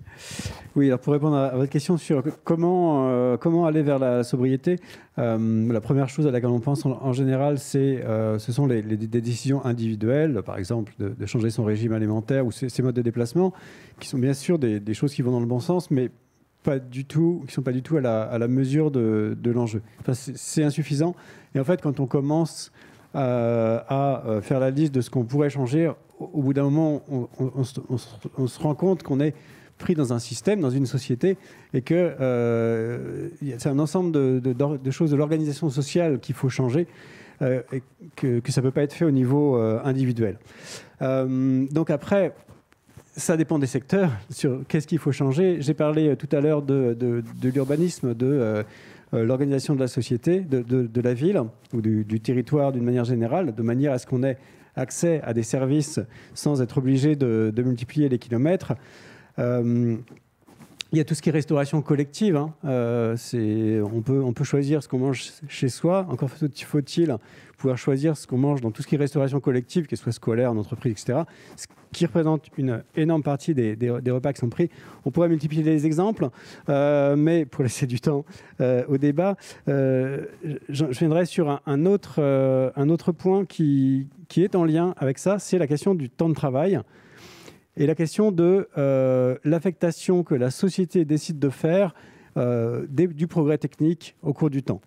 Oui, alors pour répondre à votre question sur comment, euh, comment aller vers la sobriété, euh, la première chose à laquelle on pense en, général, euh, ce sont les, des décisions individuelles, par exemple de, changer son régime alimentaire ou ses, modes de déplacement, qui sont bien sûr des, choses qui vont dans le bon sens, mais pas du tout, qui ne sont pas du tout à la, mesure de, l'enjeu. C'est insuffisant. Et en fait, quand on commence à faire la liste de ce qu'on pourrait changer, au, bout d'un moment, on, se rend compte qu'on est pris dans un système, dans une société, et que c'est un ensemble de, choses de l'organisation sociale qu'il faut changer. et que, ça ne peut pas être fait au niveau individuel. donc après, ça dépend des secteurs, (laughs) sur qu'est-ce qu'il faut changer. J'ai parlé tout à l'heure de, l'urbanisme, de euh, l'organisation de la société, de, la ville ou du, territoire d'une manière générale, de manière à ce qu'on ait accès à des services sans être obligé de, multiplier les kilomètres. Euh, il y a tout ce qui est restauration collective. Hein. Euh, on, peut, choisir ce qu'on mange chez soi. Encore faut-il pouvoir choisir ce qu'on mange dans tout ce qui est restauration collective, qu'elle soit scolaire, en entreprise, etc. Ce qui représente une énorme partie des, repas qui sont pris. On pourrait multiplier les exemples, euh, mais pour (laughs) laisser du temps au débat, je, viendrai sur un, autre, point qui est en lien avec ça, c'est la question du temps de travail et la question de euh, l'affectation que la société décide de faire euh, du progrès technique au cours du temps.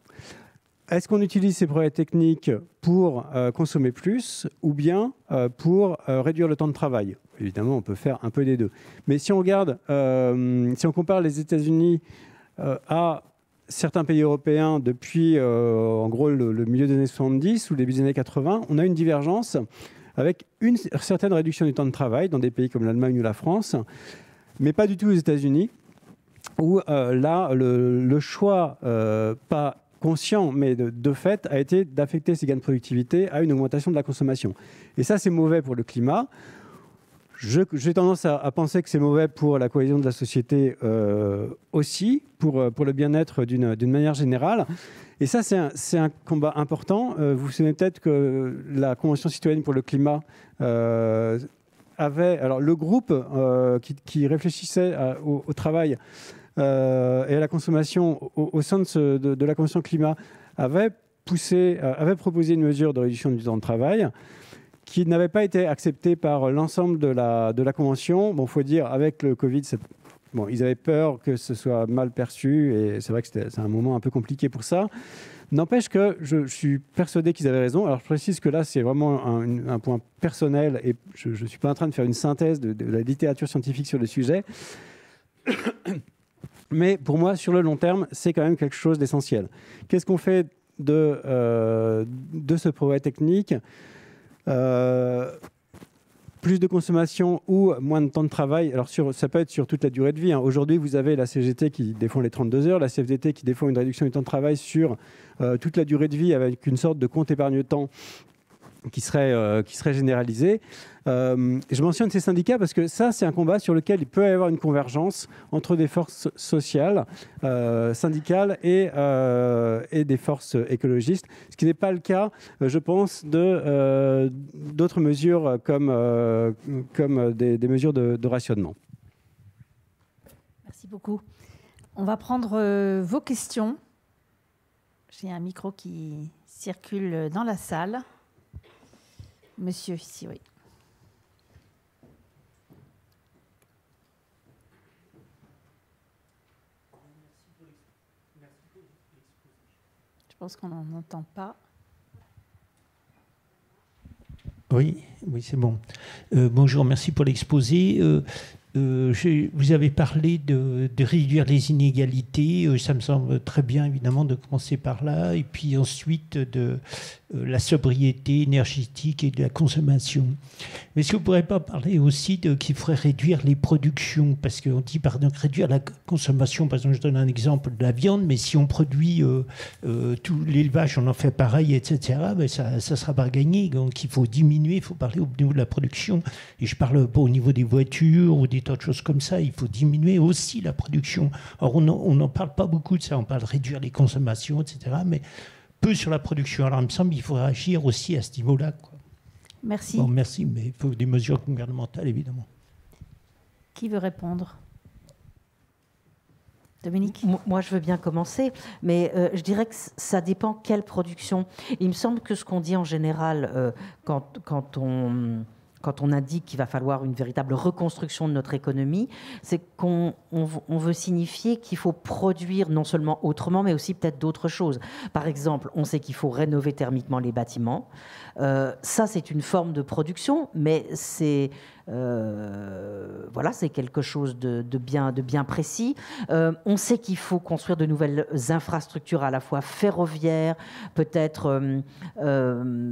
Est-ce qu'on utilise ces progrès techniques pour euh, consommer plus ou bien pour réduire le temps de travail? Évidemment, on peut faire un peu des deux. Mais si on regarde, si on compare les États-Unis à certains pays européens depuis, en gros, le, le, milieu des années 70 ou début des années 80, on a une divergence avec une certaine réduction du temps de travail dans des pays comme l'Allemagne ou la France, mais pas du tout aux États-Unis, où euh, là, le, choix, euh, pas conscient, mais de, fait, a été d'affecter ces gains de productivité à une augmentation de la consommation. Et ça, c'est mauvais pour le climat. J'ai tendance à, penser que c'est mauvais pour la cohésion de la société euh, aussi, pour, pour le bien-être d'une manière générale. Et ça, c'est un, combat important. Euh, vous vous souvenez peut-être que la Convention citoyenne pour le climat euh, avait. Alors, le groupe euh, qui, réfléchissait au, travail et à la consommation au, sein de, la Convention climat avait, poussé, avait proposé une mesure de réduction du temps de travail qui n'avait pas été acceptée par l'ensemble de la, Convention. Bon, faut dire, avec le Covid, Bon, ils avaient peur que ce soit mal perçu et c'est vrai que c'est un moment un peu compliqué pour ça. N'empêche que je, suis persuadé qu'ils avaient raison. Alors je précise que là, c'est vraiment un, point personnel et je ne suis pas en train de faire une synthèse de, la littérature scientifique sur le sujet. (coughs) Mais pour moi, sur le long terme, c'est quand même quelque chose d'essentiel. Qu'est-ce qu'on fait de, euh, de ce progrès technique? Plus de consommation ou moins de temps de travail. Alors sur, ça peut être sur toute la durée de vie. Hein. Aujourd'hui, vous avez la CGT qui défend les 32 heures, la CFDT qui défend une réduction du temps de travail sur euh, toute la durée de vie avec une sorte de compte épargne-temps qui serait, euh, qui serait généralisé. Euh, je mentionne ces syndicats parce que ça, c'est un combat sur lequel il peut y avoir une convergence entre des forces sociales, euh, syndicales et, et, des forces écologistes, ce qui n'est pas le cas, je pense, de, d'autres mesures comme, comme des, mesures de, rationnement. Merci beaucoup. On va prendre vos questions. J'ai un micro qui circule dans la salle. Monsieur, ici, oui. Je pense qu'on n'en entend pas. Oui, oui, c'est bon. Euh, bonjour, merci pour l'exposé. Euh, euh, vous avez parlé de, réduire les inégalités. ça me semble très bien, évidemment, de commencer par là. Et puis ensuite, de la sobriété énergétique et de la consommation. Mais est-ce ne pourriez pas parler aussi de qu'il faudrait réduire les productions? Parce qu'on dit, pardon, réduire la consommation. Par exemple, je donne un exemple de la viande, mais si on produit euh, euh, tout l'élevage, on en fait pareil, etc., ben ça ne sera pas gagné. Donc il faut diminuer, il faut parler au niveau de la production. Et je parle pas au niveau des voitures ou des tas de choses comme ça. Il faut diminuer aussi la production. Or, on n'en parle pas beaucoup de ça. On parle de réduire les consommations, etc. Mais peu sur la production. Alors, il me semble qu'il faut agir aussi à ce niveau-là. Merci. Bon, merci, mais il faut des mesures gouvernementales, évidemment. Qui veut répondre? Dominique? Moi, je veux bien commencer, mais euh, je dirais que ça dépend quelle production. Il me semble que ce qu'on dit en général euh, quand, quand on quand on indique qu'il va falloir une véritable reconstruction de notre économie, c'est qu'on veut signifier qu'il faut produire non seulement autrement, mais aussi peut-être d'autres choses. Par exemple, on sait qu'il faut rénover thermiquement les bâtiments. Euh, ça, c'est une forme de production, mais c'est voilà, c'est quelque chose de, bien, de bien précis. on sait qu'il faut construire de nouvelles infrastructures à la fois ferroviaires, peut-être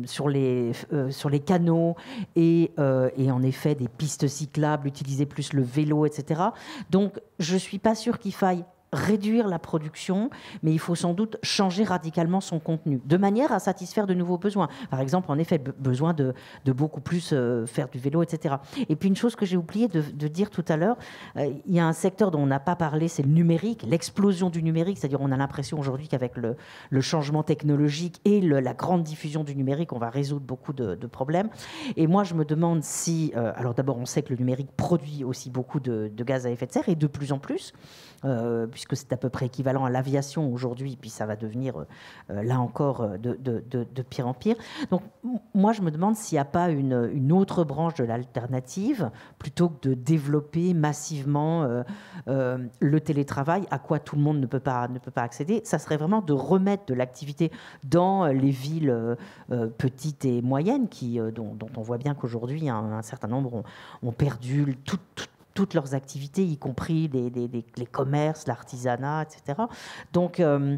sur, les, sur les canaux, et, et en effet des pistes cyclables, utiliser plus le vélo, etc. Donc, je ne suis pas sûre qu'il faille réduire la production, mais il faut sans doute changer radicalement son contenu, de manière à satisfaire de nouveaux besoins. Par exemple, en effet, besoin de, beaucoup plus euh, faire du vélo, etc. Et puis une chose que j'ai oublié de, dire tout à l'heure, euh, il y a un secteur dont on n'a pas parlé, c'est le numérique, l'explosion du numérique, c'est-à-dire on a l'impression aujourd'hui qu'avec le, changement technologique et la grande diffusion du numérique, on va résoudre beaucoup de, problèmes. Et moi, je me demande si, euh, alors d'abord, on sait que le numérique produit aussi beaucoup de, gaz à effet de serre et de plus en plus. Euh, puisque c'est à peu près équivalent à l'aviation aujourd'hui, puis ça va devenir, euh, là encore, euh, de, pire en pire. Donc moi, je me demande s'il n'y a pas une, autre branche de l'alternative, plutôt que de développer massivement le télétravail, à quoi tout le monde ne peut pas, ne peut pas accéder. Ça serait vraiment de remettre de l'activité dans les villes petites et moyennes, qui, dont, on voit bien qu'aujourd'hui, un, certain nombre ont, perdu tout, tout toutes leurs activités, y compris les, commerces, l'artisanat, etc. Donc, euh,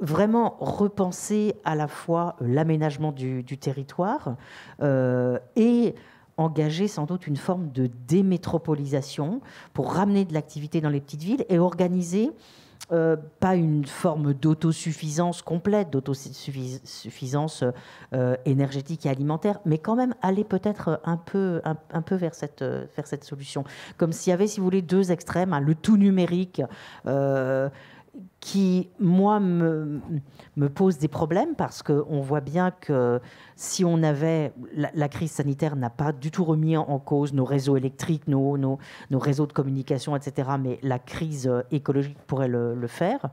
vraiment repenser à la fois euh, l'aménagement du, territoire euh, et engager sans doute une forme de démétropolisation pour ramener de l'activité dans les petites villes et organiser euh, pas une forme d'autosuffisance complète, d'autosuffisance euh, énergétique et alimentaire, mais quand même aller peut-être un peu, un, peu vers, cette, vers cette solution. Comme s'il y avait, si vous voulez, deux extrêmes, hein, le tout numérique. Euh, qui, moi, me, pose des problèmes parce qu'on voit bien que si on avait. La, crise sanitaire n'a pas du tout remis en cause nos réseaux électriques, nos, nos, réseaux de communication, etc. Mais la crise écologique pourrait le, faire.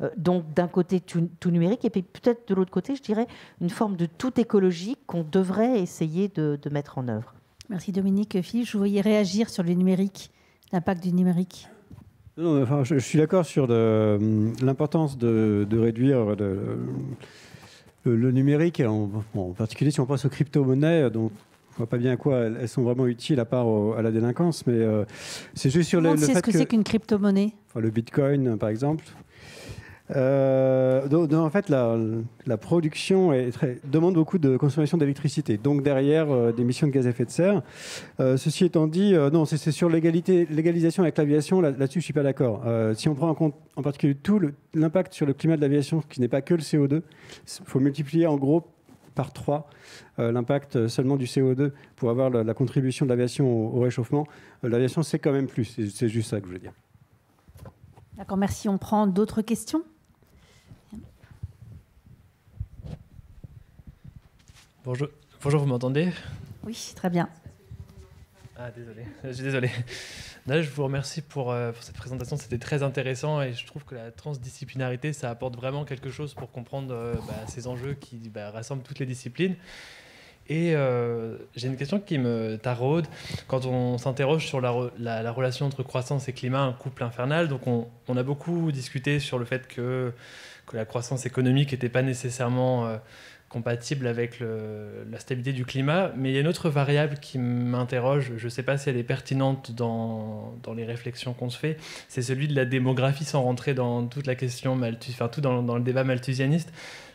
Euh, donc, d'un côté, tout, numérique, et puis peut-être de l'autre côté, je dirais, une forme de tout écologique qu'on devrait essayer de, de mettre en œuvre. Merci Dominique. Philippe, je voyais réagir sur le numérique, l'impact du numérique. Non, enfin, je, suis d'accord sur l'importance de, réduire le, numérique, en, en, particulier si on pense aux crypto-monnaies, dont on voit pas bien à quoi elles sont vraiment utiles à part à la délinquance, mais euh, c'est juste sur le, le fait ce que, c'est qu'une crypto-monnaie. Enfin, le Bitcoin, par exemple. Euh, donc, en fait, la, production demande beaucoup de consommation d'électricité, donc derrière euh, des émissions de gaz à effet de serre. Euh, ceci étant dit, non, c'est sur l'égalisation avec l'aviation, là, dessus je suis pas d'accord. si on prend en compte en particulier tout l'impact sur le climat de l'aviation, qui n'est pas que le CO2, il faut multiplier en gros par 3 l'impact seulement du CO2 pour avoir la, contribution de l'aviation au, réchauffement. l'aviation, c'est quand même plus, c'est juste ça que je veux dire. D'accord, merci. On prend d'autres questions? Bonjour, Bonjour vous m'entendez? Oui, très bien. Ah, désolé, (laughs) je suis désolé. je vous remercie pour, euh, pour cette présentation, c'était très intéressant et je trouve que la transdisciplinarité, ça apporte vraiment quelque chose pour comprendre euh, bah, ces enjeux qui bah, rassemblent toutes les disciplines. Et euh, j'ai une question qui me taraude. Quand on s'interroge sur la, la, relation entre croissance et climat, un couple infernal, donc on, on a beaucoup discuté sur le fait que, que la croissance économique n'était pas nécessairement compatible avec la stabilité du climat. Mais il y a une autre variable qui m'interroge, je ne sais pas si elle est pertinente dans, dans les réflexions qu'on se fait, c'est celui de la démographie sans rentrer dans toute la question, malthus, enfin tout dans, dans, le débat malthusianiste.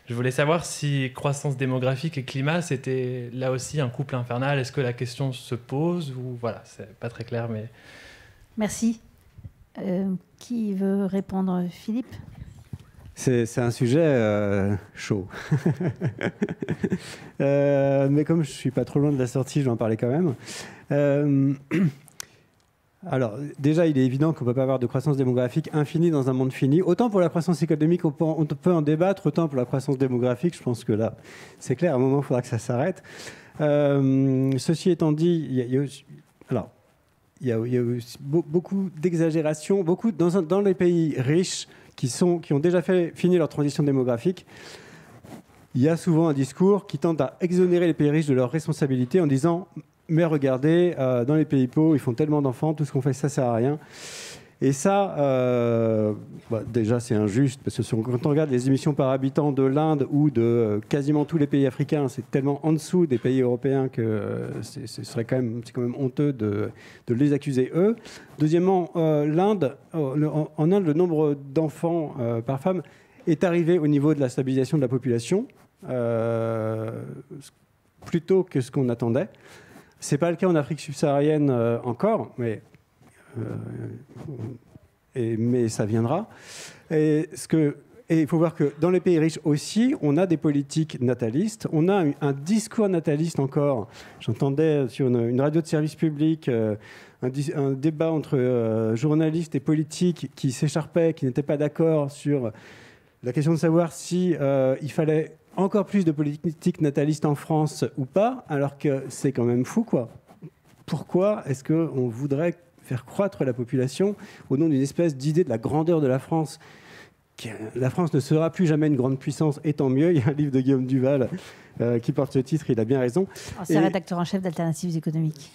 Je voulais savoir si croissance démographique et climat, c'était là aussi un couple infernal. Est-ce que la question se pose ou voilà, c'est pas très clair, mais. Merci. Euh, qui veut répondre, Philippe? C'est un sujet euh, chaud. (laughs) Euh, mais comme je suis pas trop loin de la sortie, je vais en parler quand même. Euh, (clears throat) alors, déjà, il est évident qu'on ne peut pas avoir de croissance démographique infinie dans un monde fini. Autant pour la croissance économique, on peut, en débattre, autant pour la croissance démographique, je pense que là, c'est clair, à un moment, il faudra que ça s'arrête. ceci étant dit, il y a, alors, il y a, beaucoup d'exagération, beaucoup dans, dans les pays riches qui, ont déjà fini leur transition démographique, il y a souvent un discours qui tente à exonérer les pays riches de leurs responsabilités en disant Mais regardez, euh, dans les pays pauvres, ils font tellement d'enfants, tout ce qu'on fait, ça sert à rien. Et ça, euh, bah, déjà, c'est injuste, parce que quand on regarde les émissions par habitant de l'Inde ou de euh, quasiment tous les pays africains, c'est tellement en dessous des pays européens que euh, ce serait quand même, quand même honteux de, les accuser eux. Deuxièmement, l'Inde, en Inde, le nombre d'enfants par femme est arrivé au niveau de la stabilisation de la population, plutôt que ce qu'on attendait. Ce n'est pas le cas en Afrique subsaharienne encore, mais et, mais ça viendra. Et il faut voir que dans les pays riches aussi, on a des politiques natalistes, on a un, discours nataliste encore. J'entendais sur une, radio de service public euh, un, débat entre euh, journalistes et politiques qui s'écharpaient, qui n'étaient pas d'accord sur la question de savoir si euh, il fallait encore plus de politiques natalistes en France ou pas, alors que c'est quand même fou, quoi. Pourquoi est-ce qu'on voudrait faire croître la population au nom d'une espèce d'idée de la grandeur de la France. La France ne sera plus jamais une grande puissance, et tant mieux. Il y a un livre de Guillaume Duval euh, qui porte ce titre, il a bien raison. Oh, c'est rédacteur en chef d'Alternatives économiques.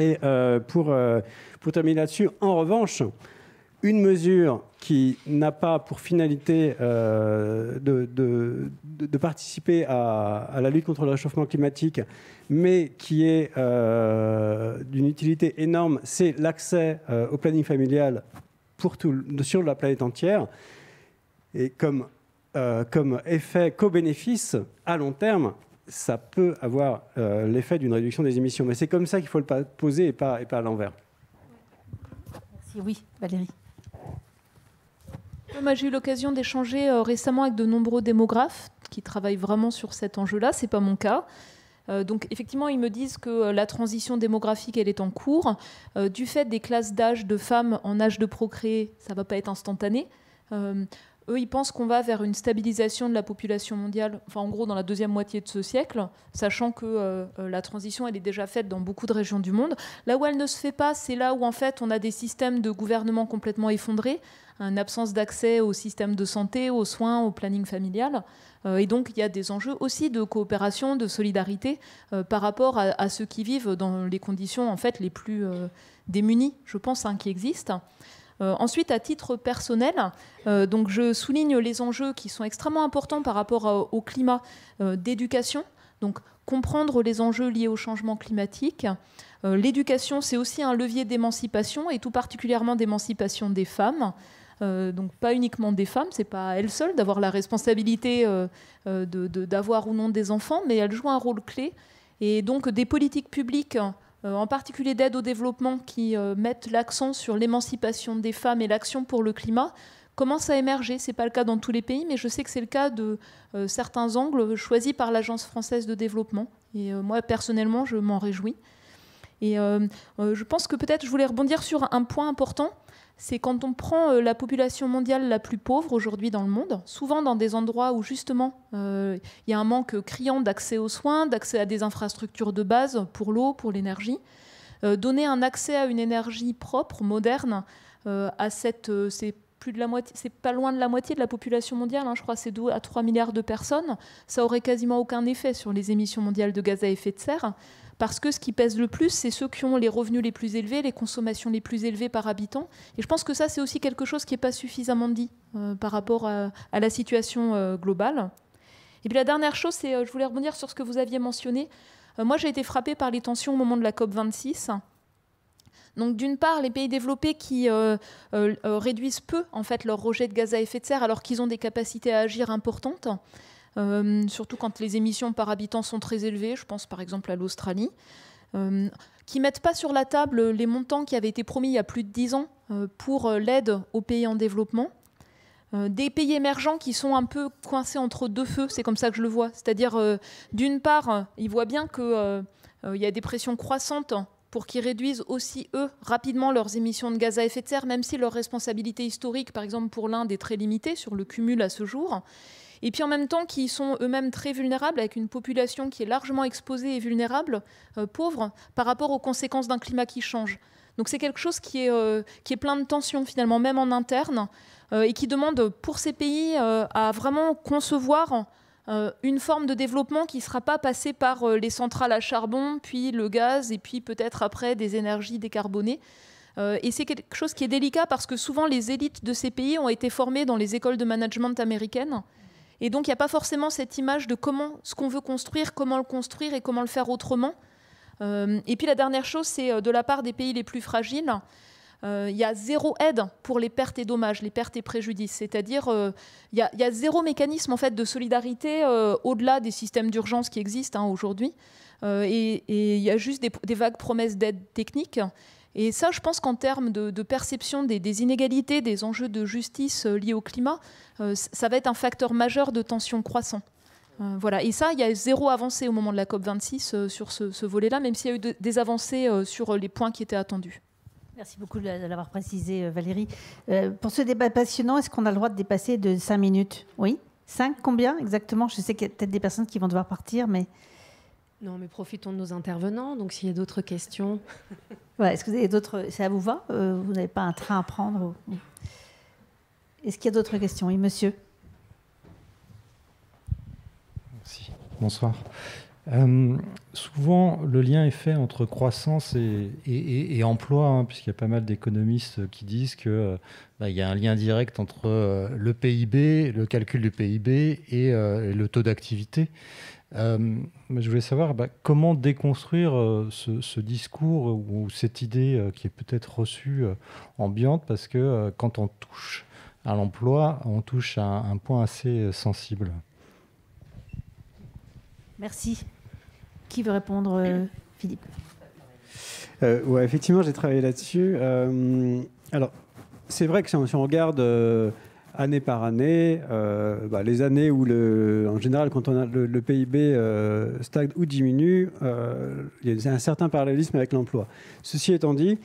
Et euh, pour, euh, pour terminer là-dessus, en revanche, une mesure qui n'a pas pour finalité de, de, participer à, la lutte contre le réchauffement climatique, mais qui est euh, d'une utilité énorme, c'est l'accès euh, au planning familial pour tout, sur la planète entière. Et comme, euh, effet co-bénéfice, à long terme, ça peut avoir l'effet d'une réduction des émissions. Mais c'est comme ça qu'il faut le poser et pas à l'envers. Merci. Oui, Valérie. J'ai eu l'occasion d'échanger récemment avec de nombreux démographes qui travaillent vraiment sur cet enjeu-là. Ce n'est pas mon cas. Euh, donc effectivement, ils me disent que euh, la transition démographique, elle est en cours. Euh, du fait des classes d'âge de femmes en âge de procréer, ça va pas être instantané. eux, ils pensent qu'on va vers une stabilisation de la population mondiale, enfin en gros dans la deuxième moitié de ce siècle, sachant que la transition, elle est déjà faite dans beaucoup de régions du monde. Là où elle ne se fait pas, c'est là où en fait on a des systèmes de gouvernement complètement effondrés, une absence d'accès au système de santé, aux soins, au planning familial. Euh, et donc, il y a des enjeux aussi de coopération, de solidarité euh, par rapport à, ceux qui vivent dans les conditions en fait les plus euh, démunies, je pense, hein, qui existent. ensuite, à titre personnel, donc je souligne les enjeux qui sont extrêmement importants par rapport au climat d'éducation. Donc, comprendre les enjeux liés au changement climatique. L'éducation, c'est aussi un levier d'émancipation et tout particulièrement d'émancipation des femmes. Euh, donc pas uniquement des femmes, c'est pas à elles seules d'avoir la responsabilité euh, euh, d'avoir ou non des enfants, mais elles jouent un rôle clé. Et donc des politiques publiques, en particulier d'aide au développement, qui mettent l'accent sur l'émancipation des femmes et l'action pour le climat, commencent à émerger. C'est pas le cas dans tous les pays, mais je sais que c'est le cas de certains angles choisis par l'Agence française de développement. Et moi personnellement, je m'en réjouis. Et je pense que peut-être je voulais rebondir sur un point important c'est quand on prend euh, la population mondiale la plus pauvre aujourd'hui dans le monde, souvent dans des endroits où justement euh, il y a un manque criant d'accès aux soins, d'accès à des infrastructures de base pour l'eau, pour l'énergie, euh, donner un accès à une énergie propre, moderne, à cette, c'est plus de la moitié, c'est pas loin de la moitié de la population mondiale, hein, je crois c'est 2 à 3 milliards de personnes, ça aurait quasiment aucun effet sur les émissions mondiales de gaz à effet de serre parce que ce qui pèse le plus, c'est ceux qui ont les revenus les plus élevés, les consommations les plus élevées par habitant. Et je pense que ça, c'est aussi quelque chose qui n'est pas suffisamment dit euh, par rapport à, la situation euh, globale. Et puis la dernière chose, c'est, euh, je voulais rebondir sur ce que vous aviez mentionné. moi, j'ai été frappée par les tensions au moment de la COP 26. Donc d'une part, les pays développés qui réduisent peu en fait leur rejet de gaz à effet de serre alors qu'ils ont des capacités à agir importantes. Euh, surtout quand les émissions par habitant sont très élevées, je pense par exemple à l'Australie, euh, qui mettent pas sur la table les montants qui avaient été promis il y a plus de 10 ans euh, pour l'aide aux pays en développement. Des pays émergents qui sont un peu coincés entre deux feux, c'est comme ça que je le vois. C'est-à-dire, d'une part, ils voient bien qu'il y a des pressions croissantes pour qu'ils réduisent aussi, eux, rapidement leurs émissions de gaz à effet de serre, même si leur responsabilité historique, par exemple pour l'Inde, est très limitée sur le cumul à ce jour et puis en même temps qui sont eux-mêmes très vulnérables, avec une population qui est largement exposée et vulnérable, euh, pauvre, par rapport aux conséquences d'un climat qui change. Donc c'est quelque chose qui est, euh, qui est plein de tensions finalement, même en interne, euh, et qui demande pour ces pays à vraiment concevoir une forme de développement qui ne sera pas passée par les centrales à charbon, puis le gaz, et puis peut-être après des énergies décarbonées. et c'est quelque chose qui est délicat parce que souvent les élites de ces pays ont été formées dans les écoles de management américaines. Et donc il n'y a pas forcément cette image de comment ce qu'on veut construire, comment le construire et comment le faire autrement. et puis la dernière chose, c'est de la part des pays les plus fragiles, euh, il y a zéro aide pour les pertes et dommages, les pertes et préjudices. C'est-à-dire, euh, il y, a zéro mécanisme en fait de solidarité euh, au-delà des systèmes d'urgence qui existent hein, aujourd'hui. et il y a juste des, vagues promesses d'aide technique. Et ça, je pense qu'en termes de, perception des, inégalités, des enjeux de justice liés au climat, ça va être un facteur majeur de tension croissant. voilà. Et ça, il y a zéro avancée au moment de la COP26 sur ce, ce volet-là, même s'il y a eu des avancées sur les points qui étaient attendus. Merci beaucoup de l'avoir précisé, euh, Valérie. Euh, pour ce débat passionnant, est-ce qu'on a le droit de dépasser de 5 minutes? Oui? 5 Combien exactement? Je sais qu'il y a peut-être des personnes qui vont devoir partir, mais... Non, mais profitons de nos intervenants. Donc, s'il y a d'autres questions... (laughs) est-ce que vous avez d'autres... Ça vous va euh, Vous n'avez pas un train à prendre Est-ce qu'il y a d'autres questions? Oui, monsieur Merci. Bonsoir. Euh, souvent, le lien est fait entre croissance et, emploi, hein, puisqu'il y a pas mal d'économistes qui disent qu'il euh, bah, y a un lien direct entre le PIB, le calcul du PIB et, le taux d'activité. Je voulais savoir bah, comment déconstruire ce, discours ou cette idée qui est peut-être reçue ambiante, parce que quand on touche à l'emploi, on touche à un point assez sensible. Merci. Qui veut répondre, euh, Philippe? Euh, Ouais, effectivement, j'ai travaillé là-dessus. Euh, alors, c'est vrai que si on, regarde année par année, bah, les années où, le, en général, quand le, PIB stagne ou diminue, il y a un certain parallélisme avec l'emploi. Ceci étant dit,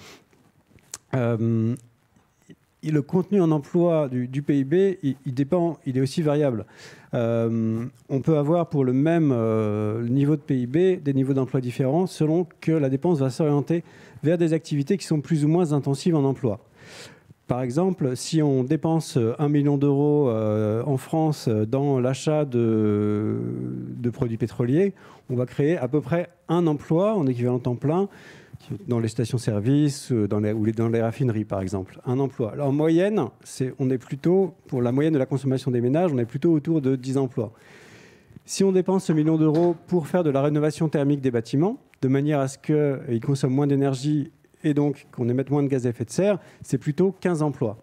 le contenu en emploi du, PIB, il, dépend, il est aussi variable. Euh, on peut avoir pour le même euh, niveau de PIB des niveaux d'emploi différents selon que la dépense va s'orienter vers des activités qui sont plus ou moins intensives en emploi. Par exemple, si on dépense 1 million d'euros euh, en France dans l'achat de, produits pétroliers, on va créer à peu près un emploi en équivalent temps plein dans les stations-service euh, ou dans les raffineries, par exemple. Un emploi. Alors, en moyenne, on est plutôt, pour la moyenne de la consommation des ménages, on est plutôt autour de 10 emplois. Si on dépense ce million d'euros pour faire de la rénovation thermique des bâtiments, de manière à ce qu'ils consomment moins d'énergie et donc qu'on émette moins de gaz à effet de serre, c'est plutôt 15 emplois.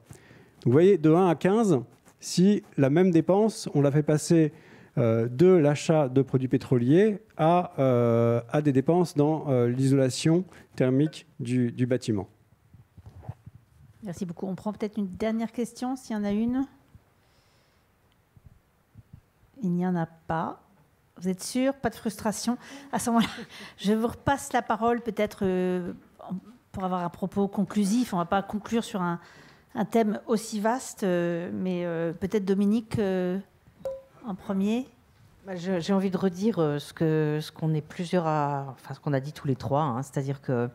vous voyez, de 1 à 15, si la même dépense, on la fait passer euh, de l'achat de produits pétroliers à, euh, à des dépenses dans euh, l'isolation thermique du, bâtiment. Merci beaucoup. On prend peut-être une dernière question, s'il y en a une. Il n'y en a pas. Vous êtes sûr? Pas de frustration? À ce moment-là, je vous repasse la parole peut-être pour avoir un propos conclusif. On ne va pas conclure sur un, un thème aussi vaste, mais peut-être Dominique en premier bah, J'ai envie de redire euh, ce qu'on ce qu'on est plusieurs à, enfin ce qu'on a dit tous les trois, hein. c'est-à-dire que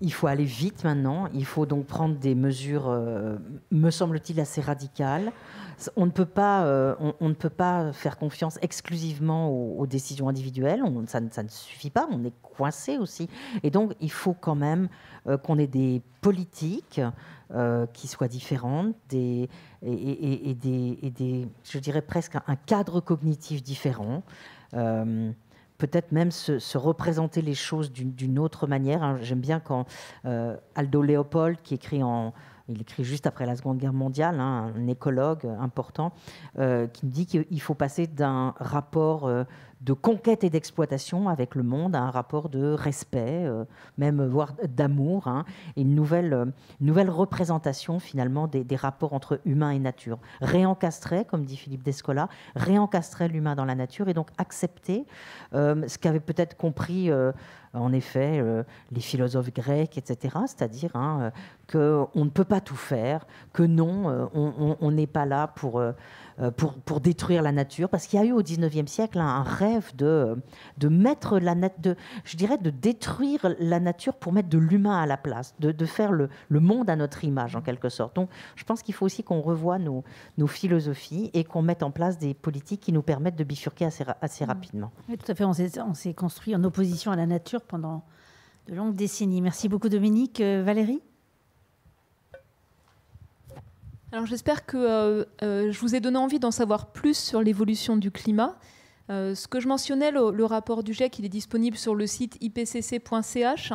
il faut aller vite maintenant. Il faut donc prendre des mesures, euh, me semble-t-il, assez radicales. On ne peut pas, euh, on, ne peut pas faire confiance exclusivement aux, décisions individuelles. ça, ne suffit pas. On est coincé aussi. Et donc, il faut quand même qu'on ait des politiques euh, qui soient différentes des, et, des, et, des, je dirais presque un cadre cognitif différent. Peut-être même se, représenter les choses d'une autre manière. Hein. J'aime bien quand euh, Aldo Leopold, qui écrit en, il écrit juste après la Seconde Guerre mondiale, hein, un écologue important, qui dit qu'il faut passer d'un rapport de conquête et d'exploitation avec le monde à un rapport de respect, euh, même voire d'amour, hein, et une nouvelle, euh, représentation finalement des, rapports entre humain et nature. Réencastrer, comme dit Philippe Descola, réencastrer l'humain dans la nature et donc accepter euh, ce qu'avaient peut-être compris en effet les philosophes grecs, etc., c'est-à-dire hein, qu'on ne peut pas tout faire, que non, on n'est pas là pour euh, pour, pour, détruire la nature, parce qu'il y a eu au 19e siècle un rêve de, de mettre la de, je dirais, de détruire la nature pour mettre de l'humain à la place, de, de faire le, le, monde à notre image en quelque sorte. Donc je pense qu'il faut aussi qu'on revoie nos, nos, philosophies et qu'on mette en place des politiques qui nous permettent de bifurquer assez, assez mmh. rapidement. Oui, tout à fait. On s'est construit en opposition à la nature pendant de longues décennies. Merci beaucoup Dominique. Euh, Valérie? Alors j'espère que euh, euh, je vous ai donné envie d'en savoir plus sur l'évolution du climat. Ce que je mentionnais, le, rapport du GIEC, il est disponible sur le site ipcc.ch.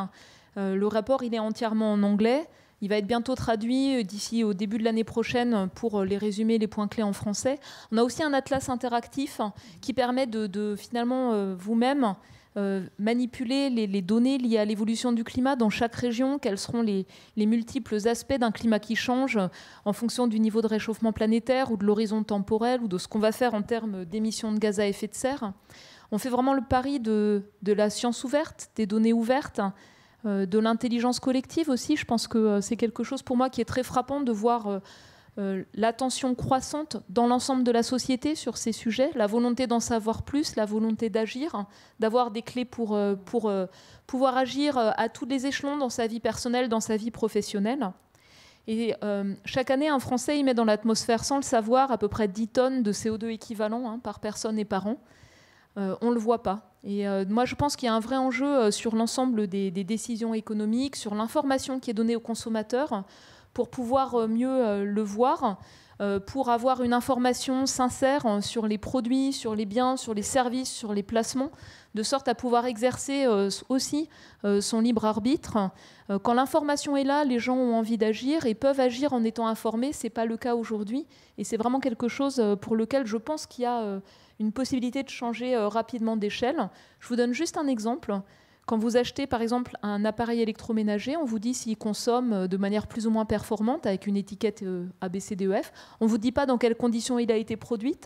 le rapport, il est entièrement en anglais. Il va être bientôt traduit d'ici au début de l'année prochaine pour les résumer, les points clés en français. On a aussi un atlas interactif qui permet de finalement vous-même manipuler les, données liées à l'évolution du climat dans chaque région, quels seront les, multiples aspects d'un climat qui change en fonction du niveau de réchauffement planétaire ou de l'horizon temporel ou de ce qu'on va faire en termes d'émissions de gaz à effet de serre. On fait vraiment le pari de, la science ouverte, des données ouvertes, euh, de l'intelligence collective aussi. Je pense que euh, c'est quelque chose pour moi qui est très frappant de voir euh, l'attention croissante dans l'ensemble de la société sur ces sujets, la volonté d'en savoir plus, la volonté d'agir, d'avoir des clés pour, euh, euh, pouvoir agir à tous les échelons dans sa vie personnelle, dans sa vie professionnelle. Et chaque année, un Français y met dans l'atmosphère, sans le savoir, à peu près 10 tonnes de CO2 équivalent hein, par personne et par an. on ne le voit pas. Et moi, je pense qu'il y a un vrai enjeu sur l'ensemble des, décisions économiques, sur l'information qui est donnée aux consommateurs, pour pouvoir euh, mieux euh, le voir, euh, pour avoir une information sincère sur les produits, sur les biens, sur les services, sur les placements, de sorte à pouvoir exercer aussi son libre arbitre. Quand l'information est là, les gens ont envie d'agir et peuvent agir en étant informés. Ce n'est pas le cas aujourd'hui. Et c'est vraiment quelque chose pour lequel je pense qu'il y a une possibilité de changer rapidement d'échelle. Je vous donne juste un exemple. Quand vous achetez par exemple un appareil électroménager, on vous dit s'il consomme euh, de manière plus ou moins performante avec une étiquette euh, ABCDEF. On ne vous dit pas dans quelles conditions il a été produit.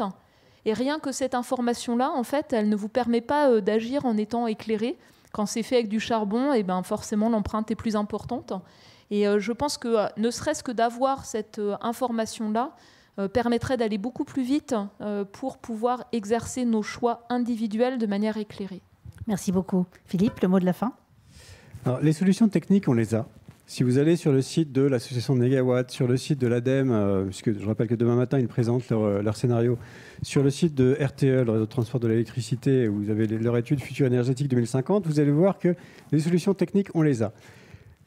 Et rien que cette information-là, en fait, elle ne vous permet pas euh, d'agir en étant éclairé. Quand c'est fait avec du charbon, et eh ben forcément l'empreinte est plus importante. Et je pense que ne serait-ce que d'avoir cette information-là permettrait d'aller beaucoup plus vite pour pouvoir exercer nos choix individuels de manière éclairée. Merci beaucoup. Philippe, le mot de la fin Les solutions techniques, on les a. Si vous allez sur le site de l'association de Négawatt, sur le site de l'ADEME, euh, puisque je rappelle que demain matin, ils présentent leur, euh, scénario, sur le site de RTE, le réseau de transport de l'électricité, où vous avez leur étude Futur énergétique 2050, vous allez voir que les solutions techniques, on les a.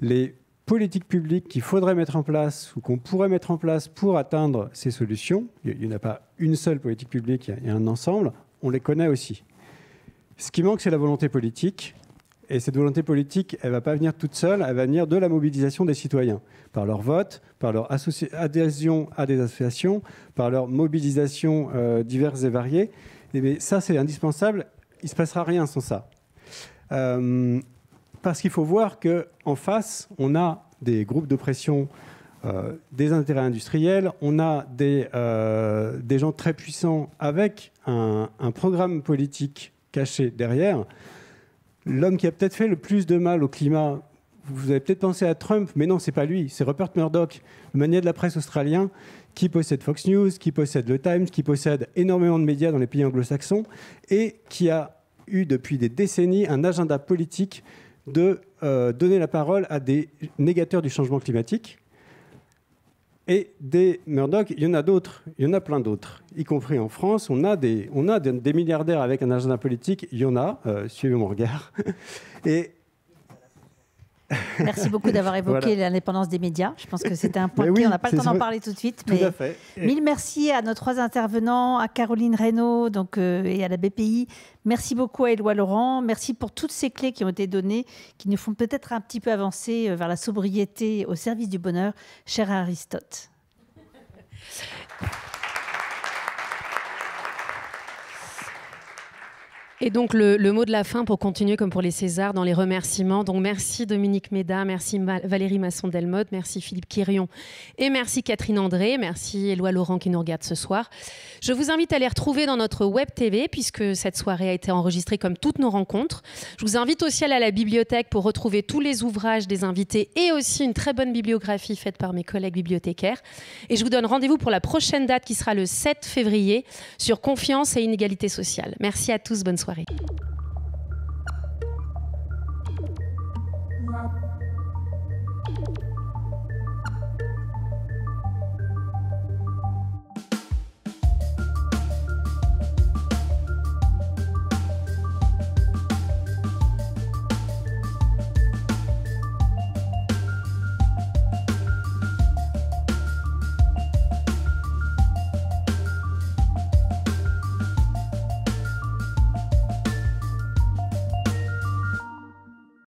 Les politiques publiques qu'il faudrait mettre en place ou qu'on pourrait mettre en place pour atteindre ces solutions, il n'y en a pas une seule politique publique, il y a un ensemble, on les connaît aussi. Ce qui manque, c'est la volonté politique. Et cette volonté politique, elle ne va pas venir toute seule, elle va venir de la mobilisation des citoyens, par leur vote, par leur adhésion à des associations, par leur mobilisation euh, diverses et variées. Et ça, c'est indispensable. Il ne se passera rien sans ça. Euh, parce qu'il faut voir qu'en face, on a des groupes de pression, euh, des intérêts industriels, on a des, des gens très puissants avec un programme politique caché derrière. L'homme qui a peut-être fait le plus de mal au climat, vous avez peut-être pensé à Trump, mais non, c'est pas lui, c'est Rupert Murdoch, le manier de la presse australien, qui possède Fox News, qui possède le Times, qui possède énormément de médias dans les pays anglo-saxons, et qui a eu depuis des décennies un agenda politique de euh, donner la parole à des négateurs du changement climatique, et des Murdoch, il y en a d'autres, il y en a plein d'autres, y compris en France. On a des, on a des, milliardaires avec un agenda politique, il y en a, euh, suivez mon regard. (laughs) Merci beaucoup d'avoir évoqué l'indépendance des médias. Je pense que c'était un point clé. On n'a pas le temps d'en parler tout de suite. mais Mille merci à nos trois intervenants, à Caroline Reynaud donc, euh, et à la BPI. Merci beaucoup à Éloi Laurent. Merci pour toutes ces clés qui ont été données, qui nous font peut-être un petit peu avancer euh, vers la sobriété au service du bonheur, cher Aristote. Et donc le, mot de la fin pour continuer comme pour les Césars dans les remerciements. Donc merci Dominique Méda, merci Valérie Masson-Delmotte, merci Philippe Quirion et merci Catherine André, merci Éloi Laurent qui nous regarde ce soir. Je vous invite à les retrouver dans notre web TV puisque cette soirée a été enregistrée comme toutes nos rencontres. Je vous invite aussi à aller à la bibliothèque pour retrouver tous les ouvrages des invités et aussi une très bonne bibliographie faite par mes collègues bibliothécaires. Et je vous donne rendez-vous pour la prochaine date qui sera le 7 février sur confiance et inégalité sociale. Merci à tous, bonne soirée. Soirée.